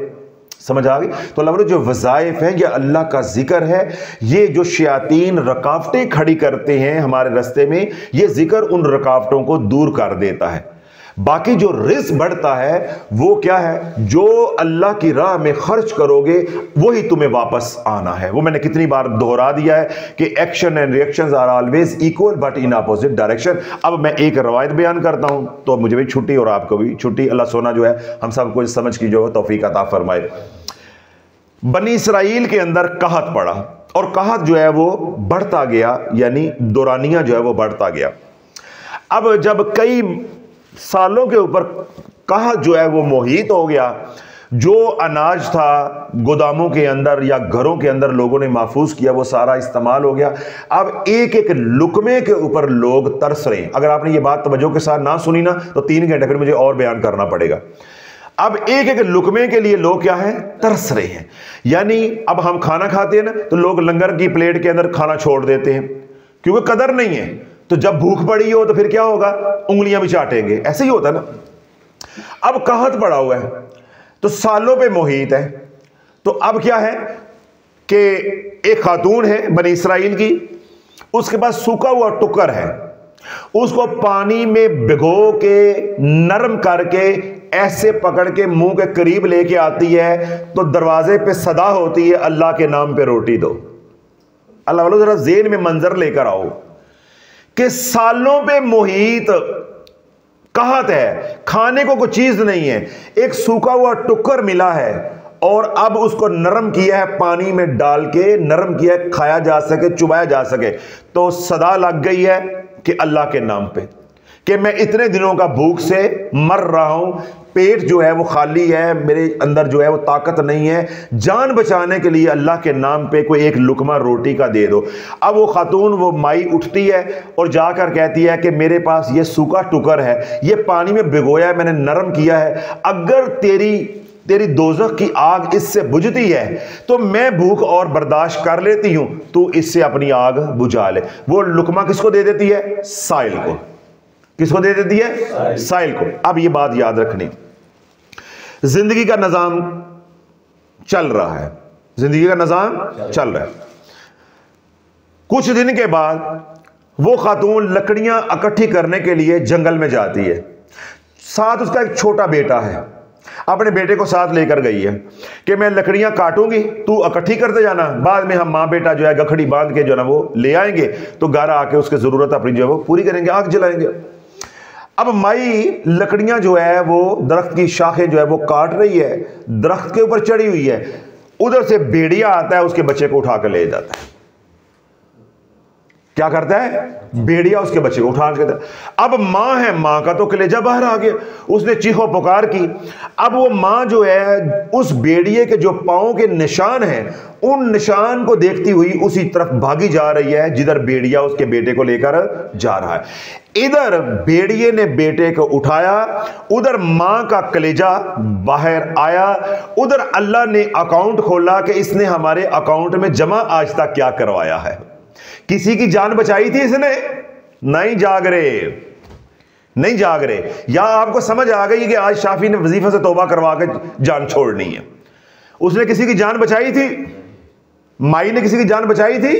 समझ आ गई? तो अल्लाह जो वज़ाइफ हैं, ये अल्लाह का ज़िक्र है। ये जो शयातीन रकावटें खड़ी करते हैं हमारे रस्ते में, ये ज़िक्र उन रकावटों को दूर कर देता है। बाकी जो रिस्क बढ़ता है, वो क्या है? जो अल्लाह की राह में खर्च करोगे, वही तुम्हें वापस आना है। वो मैंने कितनी बार दोहरा दिया है कि action and reaction are always equal but in opposite direction अब मैं एक रवायत बयान करता हूँ तो मुझे भी छुट्टी और आपको भी छुट्टी। अल्लाह सोना जो है, हम सबको समझ की जो है तोफ़ी अता फरमाए। बनी इसराइल के अंदर कहत पड़ा, और कहत जो है वो बढ़ता गया, यानी दौरानिया जो है वो बढ़ता गया। अब जब कई सालों के ऊपर कहा जो है वो मोहित हो गया। जो अनाज था गोदामों के अंदर या घरों के अंदर लोगों ने महफूज किया, वो सारा इस्तेमाल हो गया। अब एक एक लुकमे के ऊपर लोग तरस रहे हैं। अगर आपने ये बात तवज्जो के साथ ना सुनी ना तो तीन घंटे फिर मुझे और बयान करना पड़ेगा। अब एक एक लुकमे के लिए लोग क्या है? तरस रहे हैं। यानी अब हम खाना खाते हैं ना तो लोग लंगर की प्लेट के अंदर खाना छोड़ देते हैं, क्योंकि कदर नहीं है। तो जब भूख पड़ी हो तो फिर क्या होगा? उंगलियाँ भी चाटेंगे। ऐसे ही होता ना? अब कहत पड़ा हुआ है तो सालों पे मोहित है। तो अब क्या है कि एक खातून है बनी इसराइल की, उसके पास सूखा हुआ टुकर है। उसको पानी में भिगो के, नरम करके, ऐसे पकड़ के मुँह के करीब लेके आती है तो दरवाजे पे सदा होती है, अल्लाह के नाम पे रोटी दो। अल्लाह वालों जरा जेन में मंजर लेकर आओ। कि सालों पे मोहित, कहत है, खाने को कोई चीज़ नहीं है। एक सूखा हुआ टुकर मिला है और अब उसको नरम किया है, पानी में डाल के नरम किया है, खाया जा सके, चुबाया जा सके। तो सदा लग गई है कि अल्लाह के नाम पे, कि मैं इतने दिनों का भूख से मर रहा हूँ पेट जो है वो खाली है, मेरे अंदर जो है वो ताकत नहीं है। जान बचाने के लिए अल्लाह के नाम पे कोई एक लुकमा रोटी का दे दो। अब वो खातून, वो माई उठती है और जाकर कहती है कि मेरे पास ये सूखा टुकर है, ये पानी में भिगोया है, मैंने नरम किया है। अगर तेरी तेरी दोजख की आग इससे बुझती है तो मैं भूख और बर्दाश्त कर लेती हूँ, तू इससे अपनी आग बुझा ले। वो लुकमा किसको दे देती है? साइल को। किसको दे देती है? साइल को। अब ये बात याद रखनी। ज़िंदगी का निज़ाम चल रहा है। ज़िंदगी का निज़ाम चल रहा है। कुछ दिन के बाद वो खातून लकड़ियाँ इकट्ठी करने के लिए जंगल में जाती है। साथ उसका एक छोटा बेटा है। अपने बेटे को साथ लेकर गई है कि मैं लकड़ियाँ काटूँगी तू इकट्ठी करते जाना। बाद में हम माँ बेटा जो है गखड़ी बाँध के जो है ना वो ले आएँगे। तो घर आके उसकी ज़रूरत अपनी जो है वो पूरी करेंगे आग जलाएँगे। अब माई लकड़ियाँ जो है, वो दरख्त की शाखें जो है, वो काट रही है, दरख्त के ऊपर चढ़ी हुई है। उधर से भेड़िया आता है, उसके बच्चे को उठा कर ले जाता है। क्या करता है? बेड़िया उसके बच्चे को उठा के अब माँ है, माँ का तो कलेजा बाहर आ गया। उसने चीखो पुकार की। अब वो माँ जो है, उस बेड़िए के जो पाओ के निशान हैं, उन निशान को देखती हुई उसी तरफ़ भागी जा रही है, जिधर बेड़िया उसके बेटे को लेकर जा रहा है। इधर बेड़िए ने बेटे को उठाया, उधर माँ का कलेजा बाहर आया, उधर अल्लाह ने अकाउंट खोला कि इसने हमारे अकाउंट में जमा आज तक क्या करवाया है। किसी की जान बचाई थी इसने? नहीं जाग रहे नहीं जाग रहे या आपको समझ आ गई कि आज शाफी ने वजीफा से तोबा करवा के जान छोड़नी है? उसने किसी की जान बचाई थी? माई ने किसी की जान बचाई थी?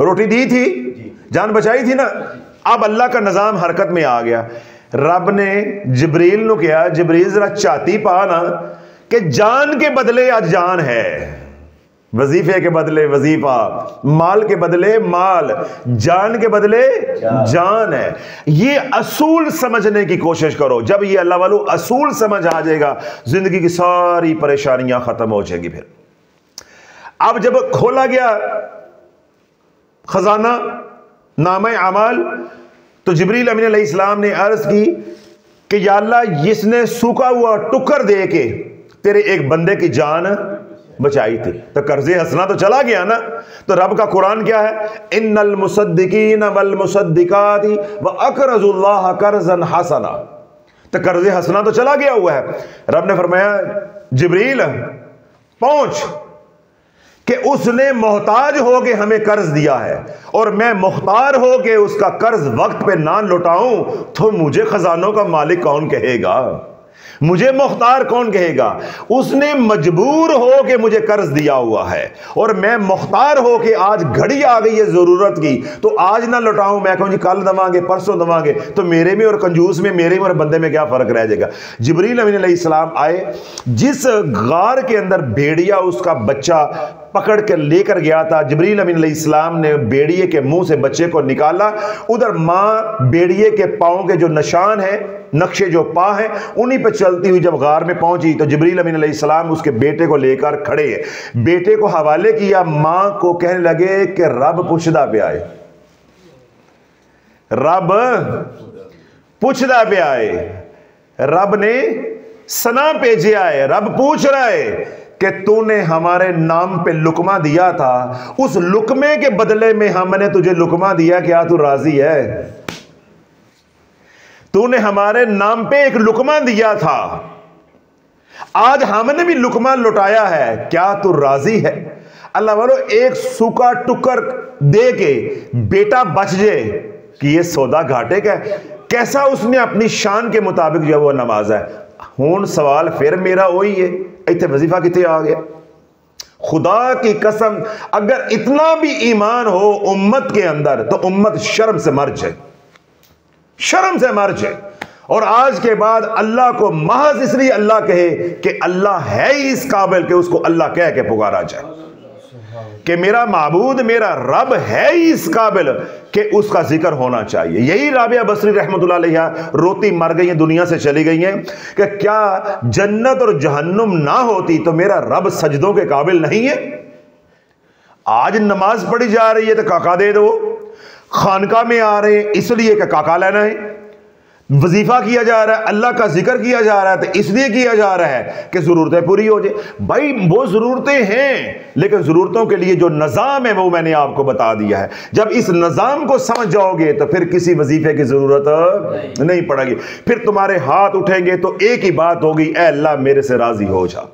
रोटी दी थी? जान बचाई थी ना? अब अल्लाह का निज़ाम हरकत में आ गया। रब ने जबरील कहा जबरील जरा चाती पा ना, कि जान के बदले आज जान है। वजीफे के बदले वजीफा माल के बदले माल जान के बदले जान। है। ये असूल समझने की कोशिश करो। जब ये अल्लाह वालू असूल समझ आ जाएगा ज़िंदगी की सारी परेशानियाँ खत्म हो जाएँगी फिर। अब जब खोला गया खजाना नाम अमाल तो जबरील अमीन इस्लाम ने अर्ज़ की कि या अल्लाह इसने सूखा हुआ टुकर दे के तेरे एक बंदे की जान बचाई थी। तो कर्ज हंसना तो चला गया ना। तो रब का कुरान क्या है? इन नल मुसद्दिकीन वल मुसद्दिकाती व अकरजुल्लाह कर्जन हसना। तो कर्ज हंसना तो चला गया हुआ है। रब ने फरमाया, जिब्रील, पहुँच कि उसने मोहताज होके हमें कर्ज दिया है और मैं मुख्तार होके उसका कर्ज वक्त पे ना लौटाऊं तो मुझे खजानों का मालिक कौन कहेगा? मुझे मुख्तार कौन कहेगा? उसने मजबूर हो के मुझे कर्ज दिया हुआ है। और मैं मुख्तार हो के आज घड़ी आ गई है ज़रूरत की। तो आज ना लौटाऊं, मैं कहूँ जी, कल दवांगे, परसों दवांगे। तो मेरे में और कंजूस में, मेरे में और बंदे में क्या फ़र्क रह जाएगा? जबरील सलाम आए, जिस गार के अंदर भेड़िया, उसका बच्चा पकड़ कर लेकर गया था। जबरील अमीन इस्लाम ने बेड़िए के मुँह से बच्चे को निकाला। उधर माँ बेड़िए के पाँव के जो निशान है, नक्शे जो पा है, उन्हीं पर चलती हुई जब गार में पहुँची तो जबरील अमीन इस्लाम उसके बेटे को लेकर खड़े। बेटे को हवाले किया, माँ को कहने लगे कि रब पुछदा पे आए। रब पुछदा पे आए। रब ने सना भेजे आए। रब पूछ रहा है कि तूने हमारे नाम पे लुकमा दिया था। उस लुकमे के बदले में हमने तुझे लुकमा दिया क्या तू राज़ी है? तूने हमारे नाम पे एक लुकमा दिया था। आज हमने भी लुकमा लुटाया है। क्या तू राज़ी है? अल्लाह वालो, एक सूखा टुकर दे के बेटा बच जाए कि ये सौदा घाटे का कैसा उसने अपनी शान के मुताबिक जो है वो नमाज़ है? सवाल फिर मेरा वही है इतने वजीफा कितने आ गया खुदा की कसम अगर इतना भी ईमान हो उम्मत के अंदर तो उम्मत शर्म से मर जाए शर्म से मर जाए और आज के बाद अल्लाह को महज इसलिए अल्लाह कहे कि अल्लाह है ही इस काबिल के उसको अल्लाह कह के पुकारा जाए कि मेरा मबूद, मेरा रब है ही इस काबिल कि उसका ज़िक्र होना चाहिए। यही राबिया बसरी रहमत रोती मर गई दुनिया से चली गई हैं कि क्या जन्नत और जहन्नुम ना होती तो मेरा रब सजदों के काबिल नहीं है? आज नमाज़ पढ़ी जा रही है तो काका दे दो। खानका में आ रहे हैं, इसलिए कि काका लेना है। वजीफा किया जा रहा है अल्लाह का ज़िक्र किया जा रहा है तो इसलिए किया जा रहा है कि ज़रूरतें पूरी हो जाए। भाई वो ज़रूरतें हैं लेकिन ज़रूरतों के लिए जो निज़ाम है वो मैंने आपको बता दिया है। जब इस निज़ाम को समझ जाओगे तो फिर किसी वजीफे की ज़रूरत नहीं, नहीं पड़ेगी। फिर तुम्हारे हाथ उठेंगे तो एक ही बात होगी ए अल्लाह मेरे से राज़ी हो जा।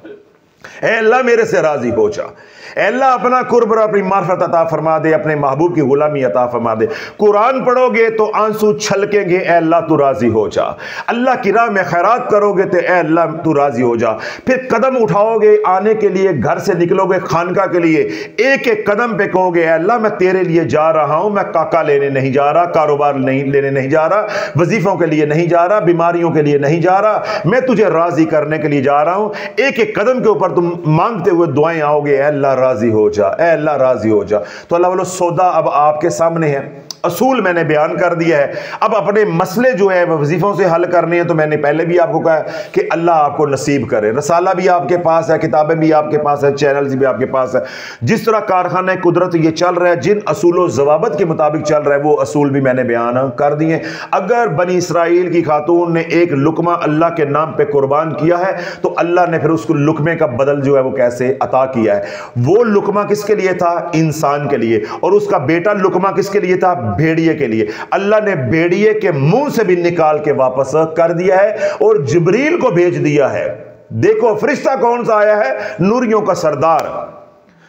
अल्लाह मेरे से राज़ी हो जा। अल्लाह अपना कुर्ब और अपनी मार्फत अता फरमा दे अपने महबूब की गुलामी अता फरमा दे कुरान पढ़ोगे तो आँसू छलकेंगे अल्लाह तू राज़ी हो जा। अल्लाह की राह में खैरात करोगे तो अल्लाह तू राज़ी हो जा। फिर कदम उठाओगे, आने के लिए घर से निकलोगे, खानका के लिए एक एक कदम पे कहोगे अल्लाह मैं तेरे लिए जा रहा हूँ, मैं काका लेने नहीं जा रहा, कारोबार नहीं लेने नहीं जा रहा, वजीफों के लिए नहीं जा रहा, बीमारियों के लिए नहीं जा रहा, मैं तुझे राज़ी करने के लिए जा रहा हूँ। एक एक कदम के ऊपर तुम मांगते हुए दुआएँ आओगे अल्लाह राज़ी हो जा ए अल्लाह राज़ी हो जा। तो अल्लाह वालों सौदा अब आपके सामने है। असूल मैंने बयान कर दिया है। अब अपने मसले जो है वजीफ़ों से हल करने हैं तो मैंने पहले भी आपको कहा कि अल्लाह आपको नसीब करे। रसाला भी आपके पास है, किताबें भी आपके पास है चैनल भी आपके पास है। जिस तरह कारखाना कुदरत ये चल रहा है, जिन असूल जवाबत के मुताबिक चल रहा है, वो असूल भी मैंने बयान कर दिए अगर बनी इसराइल की खातून ने एक लुकमा अल्लाह के नाम पर कुर्बान किया है तो अल्लाह ने फिर उसको लुकमे का बदल जो है, वो कैसे अता किया है? वो लुकमा किसके लिए था? इंसान के लिए। और उसका बेटा लुकमा किसके लिए था? भेड़िए के लिए। अल्लाह ने भेड़िए के मुँह से भी निकाल के वापस कर दिया है और जबरील को भेज दिया है। देखो, फरिश्ता कौन सा आया है? नूरियों का सरदार,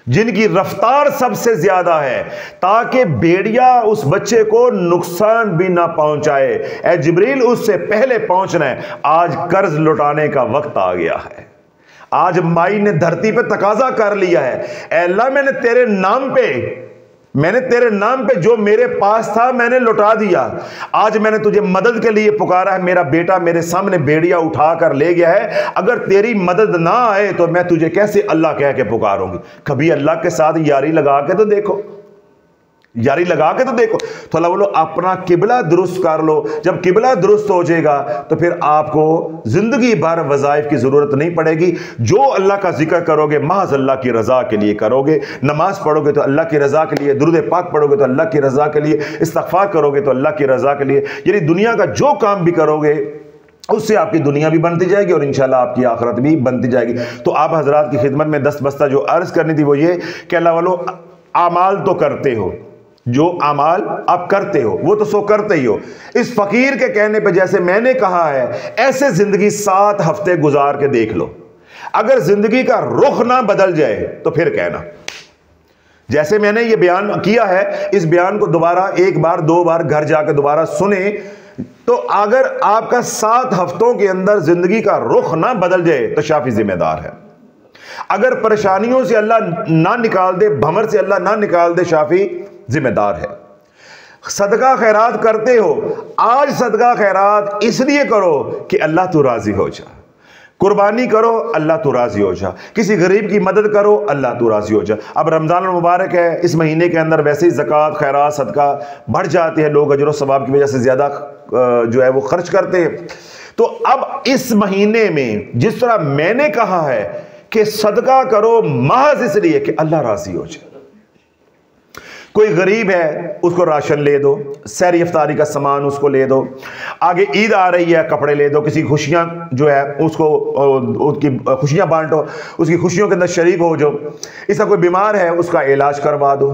जिनकी रफ्तार सबसे ज़्यादा है, ताकि भेड़िया उस बच्चे को नुकसान भी ना पहुँचाए। ए जबरील, उससे पहले पहुँचना है। आज कर्ज लुटाने का वक्त आ गया है। आज माई ने धरती पे तकाजा कर लिया है। अल्लाह, मैंने तेरे नाम पे मैंने तेरे नाम पे जो मेरे पास था, मैंने लौटा दिया। आज मैंने तुझे मदद के लिए पुकारा है, मेरा बेटा मेरे सामने बेड़िया उठा कर ले गया है। अगर तेरी मदद ना आए तो मैं तुझे कैसे अल्लाह कह के पुकारूँगी? कभी अल्लाह के साथ यारी लगा के तो देखो। यारी लगा के तो देखो। तो अल्लाह बोलो, अपना किबला दुरुस्त कर लो। जब किबला दुरुस्त हो जाएगा तो फिर आपको ज़िंदगी भर वज़ाइफ की ज़रूरत नहीं पड़ेगी। जो अल्लाह का ज़िक्र करोगे, महज अल्लाह की रज़ा के लिए करोगे। नमाज़ पढ़ोगे तो अल्लाह की रज़ा के लिए। दुरुद पाक पढ़ोगे तो अल्लाह की रज़ा के लिए। इस्तफार करोगे तो अल्लाह की रज़ा के लिए। यानी दुनिया का जो काम भी करोगे, उससे आपकी दुनिया भी बनती जाएगी और इंशाल्लाह आपकी आखरत भी बनती जाएगी। तो आप हजरात की खिदमत में दस बस्ता जो अर्ज़ करनी थी वो ये कि अल्लाह वालो आमाल तो करते हो जो अमाल आप करते हो, वो तो सो करते ही हो। इस फकीर के कहने पे जैसे मैंने कहा है, ऐसे ज़िंदगी सात हफ़्ते गुजार के देख लो। अगर ज़िंदगी का रुख ना बदल जाए तो फिर कहना। जैसे मैंने ये बयान किया है, इस बयान को दोबारा एक बार, दो बार घर जाकर दोबारा सुने तो अगर आपका सात हफ्तों के अंदर ज़िंदगी का रुख ना बदल जाए तो शाफी जिम्मेदार है। अगर परेशानियों से अल्लाह ना निकाल दे भमर से अल्लाह ना निकाल दे, शाफी जिम्मेदार है। सदका खैरात करते हो, आज सदका खैरात इसलिए करो कि अल्लाह तो राज़ी हो जा। कुर्बानी करो, अल्लाह तो राज़ी हो जा। किसी गरीब की मदद करो, अल्लाह तो राज़ी हो जा। अब रमज़ान मुबारक है, इस महीने के अंदर वैसे ही ज़क़़त, खैरात, सदका बढ़ जाते हैं, लोग अजर सवाब की वजह से ज़्यादा जो है वो खर्च करते हैं। तो अब इस महीने में जिस तरह मैंने कहा है कि सदका करो, महज इसलिए कि अल्लाह राज़ी हो जाए कोई गरीब है, उसको राशन ले दो, सैर अफ्तारी का सामान उसको ले दो। आगे ईद आ रही है, कपड़े ले दो, किसी खुशियाँ जो है, उसको उसकी खुशियाँ बांटो, उसकी खुशियों के अंदर शरीक हो जो इसका कोई बीमार है, उसका इलाज करवा दो,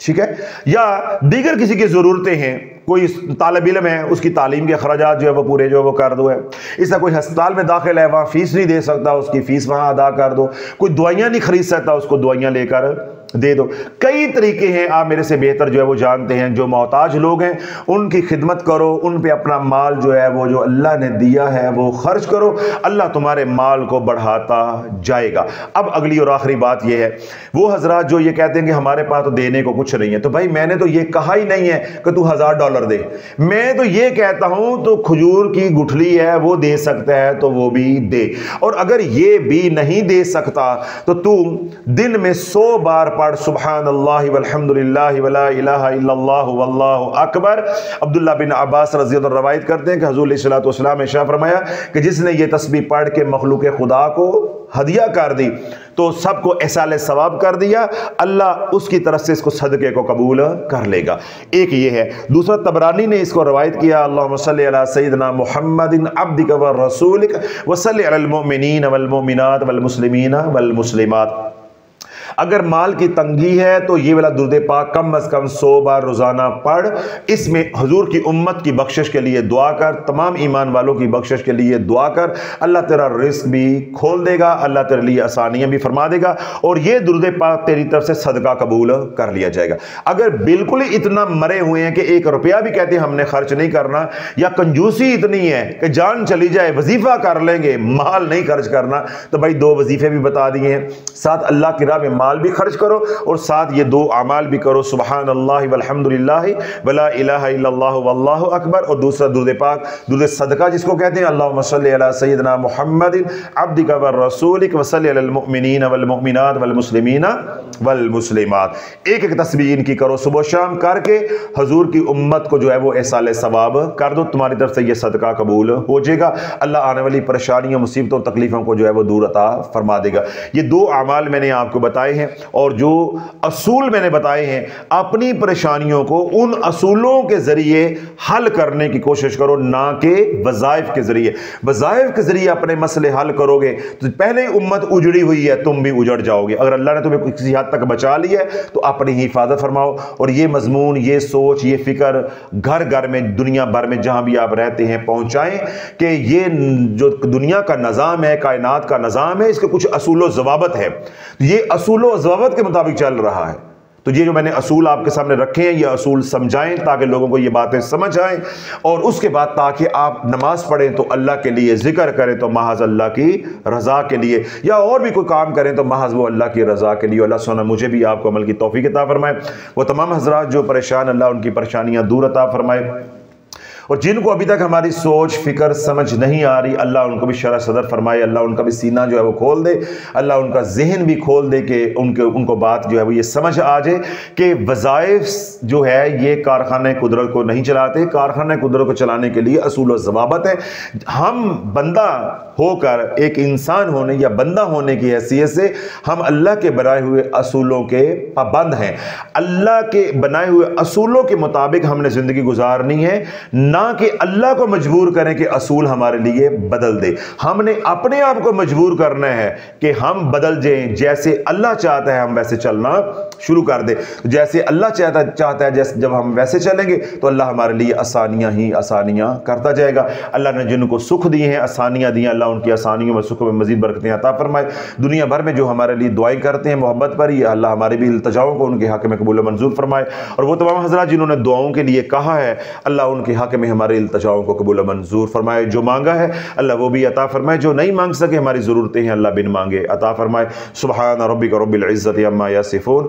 ठीक है? या दीगर किसी की ज़रूरतें हैं, कोई तालब इलम है, उसकी तालीम के अखराज जो है, वो पूरे जो है, वो कर दो है। इसका कोई हस्पताल में दाखिल है, वहाँ फ़ीस नहीं दे सकता, उसकी फ़ीस वहाँ अदा कर दो। कोई दवाइयाँ नहीं खरीद सकता, उसको दवाइयाँ लेकर दे दो। कई तरीके हैं, आप मेरे से बेहतर जो है वो जानते हैं, जो मोहताज लोग हैं, उनकी खिदमत करो, उन पे अपना माल जो है वो जो अल्लाह ने दिया है, वो खर्च करो। अल्लाह तुम्हारे माल को बढ़ाता जाएगा। अब अगली और आखिरी बात यह है, वो हजरात जो ये कहते हैं कि हमारे पास तो देने को कुछ नहीं है तो भाई मैंने तो ये कहा ही नहीं है कि तू हज़ार डॉलर दे। मैं तो ये कहता हूँ तो खजूर की गुठली है, वो दे सकता है तो वो भी दे। और अगर ये भी नहीं दे सकता तो तू दिन में सौ बार पढ़ सुबहान अकबर अब्दुल्ला बिन अब्बास रज़ी रवायत करते हैं कि हजूल ने शाह फरमाया कि जिसने ये तस्वीर पढ़ के मखलूक खुदा को हदिया कर दी तो सबको एहसाल सवाब कर दिया। अल्लाह उसकी तरफ़ से इसको सदक़े को कबूल कर लेगा। एक ये है। दूसरा, तबरानी ने इसको रवायत किया अल्लाह सैदना मोहम्मद अब्दिक व रसूल वसलमिन वलमिनत वलमुसलिमिन वलमुसलिमात अगर माल की तंगी है तो ये वाला दुर्द पाक कम अज कम सौ बार रोज़ाना पढ़। इसमें हजूर की उम्मत की बख्शिश के लिए दुआ कर, तमाम ईमान वालों की बख्शिश के लिए दुआ कर। अल्लाह तेरा रिस्क भी खोल देगा, अल्लाह तेरे लिए आसानियाँ भी फरमा देगा, और ये दुर्द पाक तेरी तरफ़ से सदका कबूल कर लिया जाएगा। अगर बिल्कुल ही इतना मरे हुए हैं कि एक रुपया भी कहते हैं, हमने खर्च नहीं करना, या कंजूसी इतनी है कि जान चली जाए, वजीफा कर लेंगे, माल नहीं खर्च करना तो भाई दो वजीफे भी बता दिए हैं। साथ अल्लाह की राह में माल भी खर्च करो और साथ ये दो अमाल भी करो। सुबहान अल्लाह वलहमदिल्ला वला अकबर, और दूसरा दूध पाक, दूध सदका जिसको कहते हैं। अल्लाह सैदना मोहम्मद अब्दिक व रसूलिक वसलमिन वलमिनत वलमसलिमिन वलमुसलिमात एक एक तस्वीर इनकी करो सुबह शाम करके। हजूर की उम्मत को जो है वो एसाल सवाब कर दो। तुम्हारी तरफ़ से ये सदका कबूल हो जाएगा। अल्लाह आने वाली परेशानियों, मुसीबतों तकलीफ़ों को जो है वो दूर अता फरमा देगा। ये दो अमाल मैंने आपको बताए। हैं और जो असूल मैंने बताए हैं, अपनी परेशानियों को उन असूलों के ज़रिए हल करने की कोशिश करो, ना कि वज़ाइफ के ज़रिए। वज़ाइफ के ज़रिए अपने मसले हल करोगे तो पहले ही उम्मत उजड़ी हुई है, तुम भी उजड़ जाओगे। अगर अल्लाह ने तुम्हें किसी हद तक बचा लिया तो अपनी हिफाजत फरमाओ। और ये मजमून, ये सोच, ये फ़िक्र घर घर में, दुनिया भर में जहाँ भी आप रहते हैं, पहुंचाएँ कि ये जो दुनिया का निज़ाम है, कायनात का निज़ाम है, इसके कुछ असूल जवाबत है। ये असूल जवाबत के मुताबिक चल रहा है। तो ये जो मैंने असूल आपके सामने रखे हैं, ये असूल समझाएँ ताकि लोगों को ये बातें समझ आए और उसके बाद ताकि आप नमाज़ पढ़ें तो अल्लाह के लिए ज़िक्र करें तो महाज अल्लाह की रज़ा के लिए या और भी कोई काम करें तो महाज वो अल्लाह की रज़ा के लिए। अल्लाह सोना मुझे भी आपको अमल की तोफ़ी किता फरमाए। वो तमाम हजरात जो परेशान, अल्लाह उनकी परेशानियाँ दूर अता फरमाए। और जिनको अभी तक हमारी सोच, फ़िक्र, समझ नहीं आ रही, अल्लाह उनको भी शरा सदर फरमाए, अल्लाह उनका भी सीना जो है वो खोल दे, अल्लाह उनका जहन भी खोल दे कि उनके, उनको बात जो है वो ये समझ आ जाए कि वज़ाइफ जो है ये कारखाना कुदरत को नहीं चलाते। कारखाना कुदरत को चलाने के लिए असूल जवाबत है। हम बंदा होकर, एक इंसान होने या बंदा होने की हैसियत से हम अल्लाह के बनाए हुए असूलों के पाबंद हैं। अल्लाह के बनाए हुए असूलों के मुताबिक हमने ज़िंदगी गुजारनी है। ना ना कि अल्लाह को मजबूर करें कि असूल हमारे लिए बदल दे। हमने अपने आप को मजबूर करना है कि हम बदल जाएँ। जैसे अल्लाह चाहता है, हम वैसे चलना शुरू कर दे। जैसे अल्लाह चाहता चाहता है, जैसे जब हम वैसे चलेंगे तो अल्लाह हमारे लिए आसानियाँ ही आसानियाँ करता जाएगा। अल्लाह ने जिनको सुख दिए हैं, आसानियाँ दी हैं, अल्लाह उनकी आसानियों में सुख में मजीद बरकतें अता फरमाए। दुनिया भर में जो हमारे लिए दुआई करते हैं, मोहब्बत पर ही, अल्लाह हमारे भी इल्तजाओं को, उनके हक में कबूल मंजूर फरमाए। और वो तमाम हजरा जिन्होंने दुआओं के लिए कहा है, अल्लाह उनके हक में हमारे इल्तजाओं को कबूल मंजूर फरमाए। जो मांगा है, अल्लाह वो भी अता फरमाए। जो नहीं मांग सके, हमारी ज़रूरतें हैं, अल्लाह बिन मांगे अता फरमाए। सुबहान रबिक रबिल्ज़त अम्मा यासिफ़ून।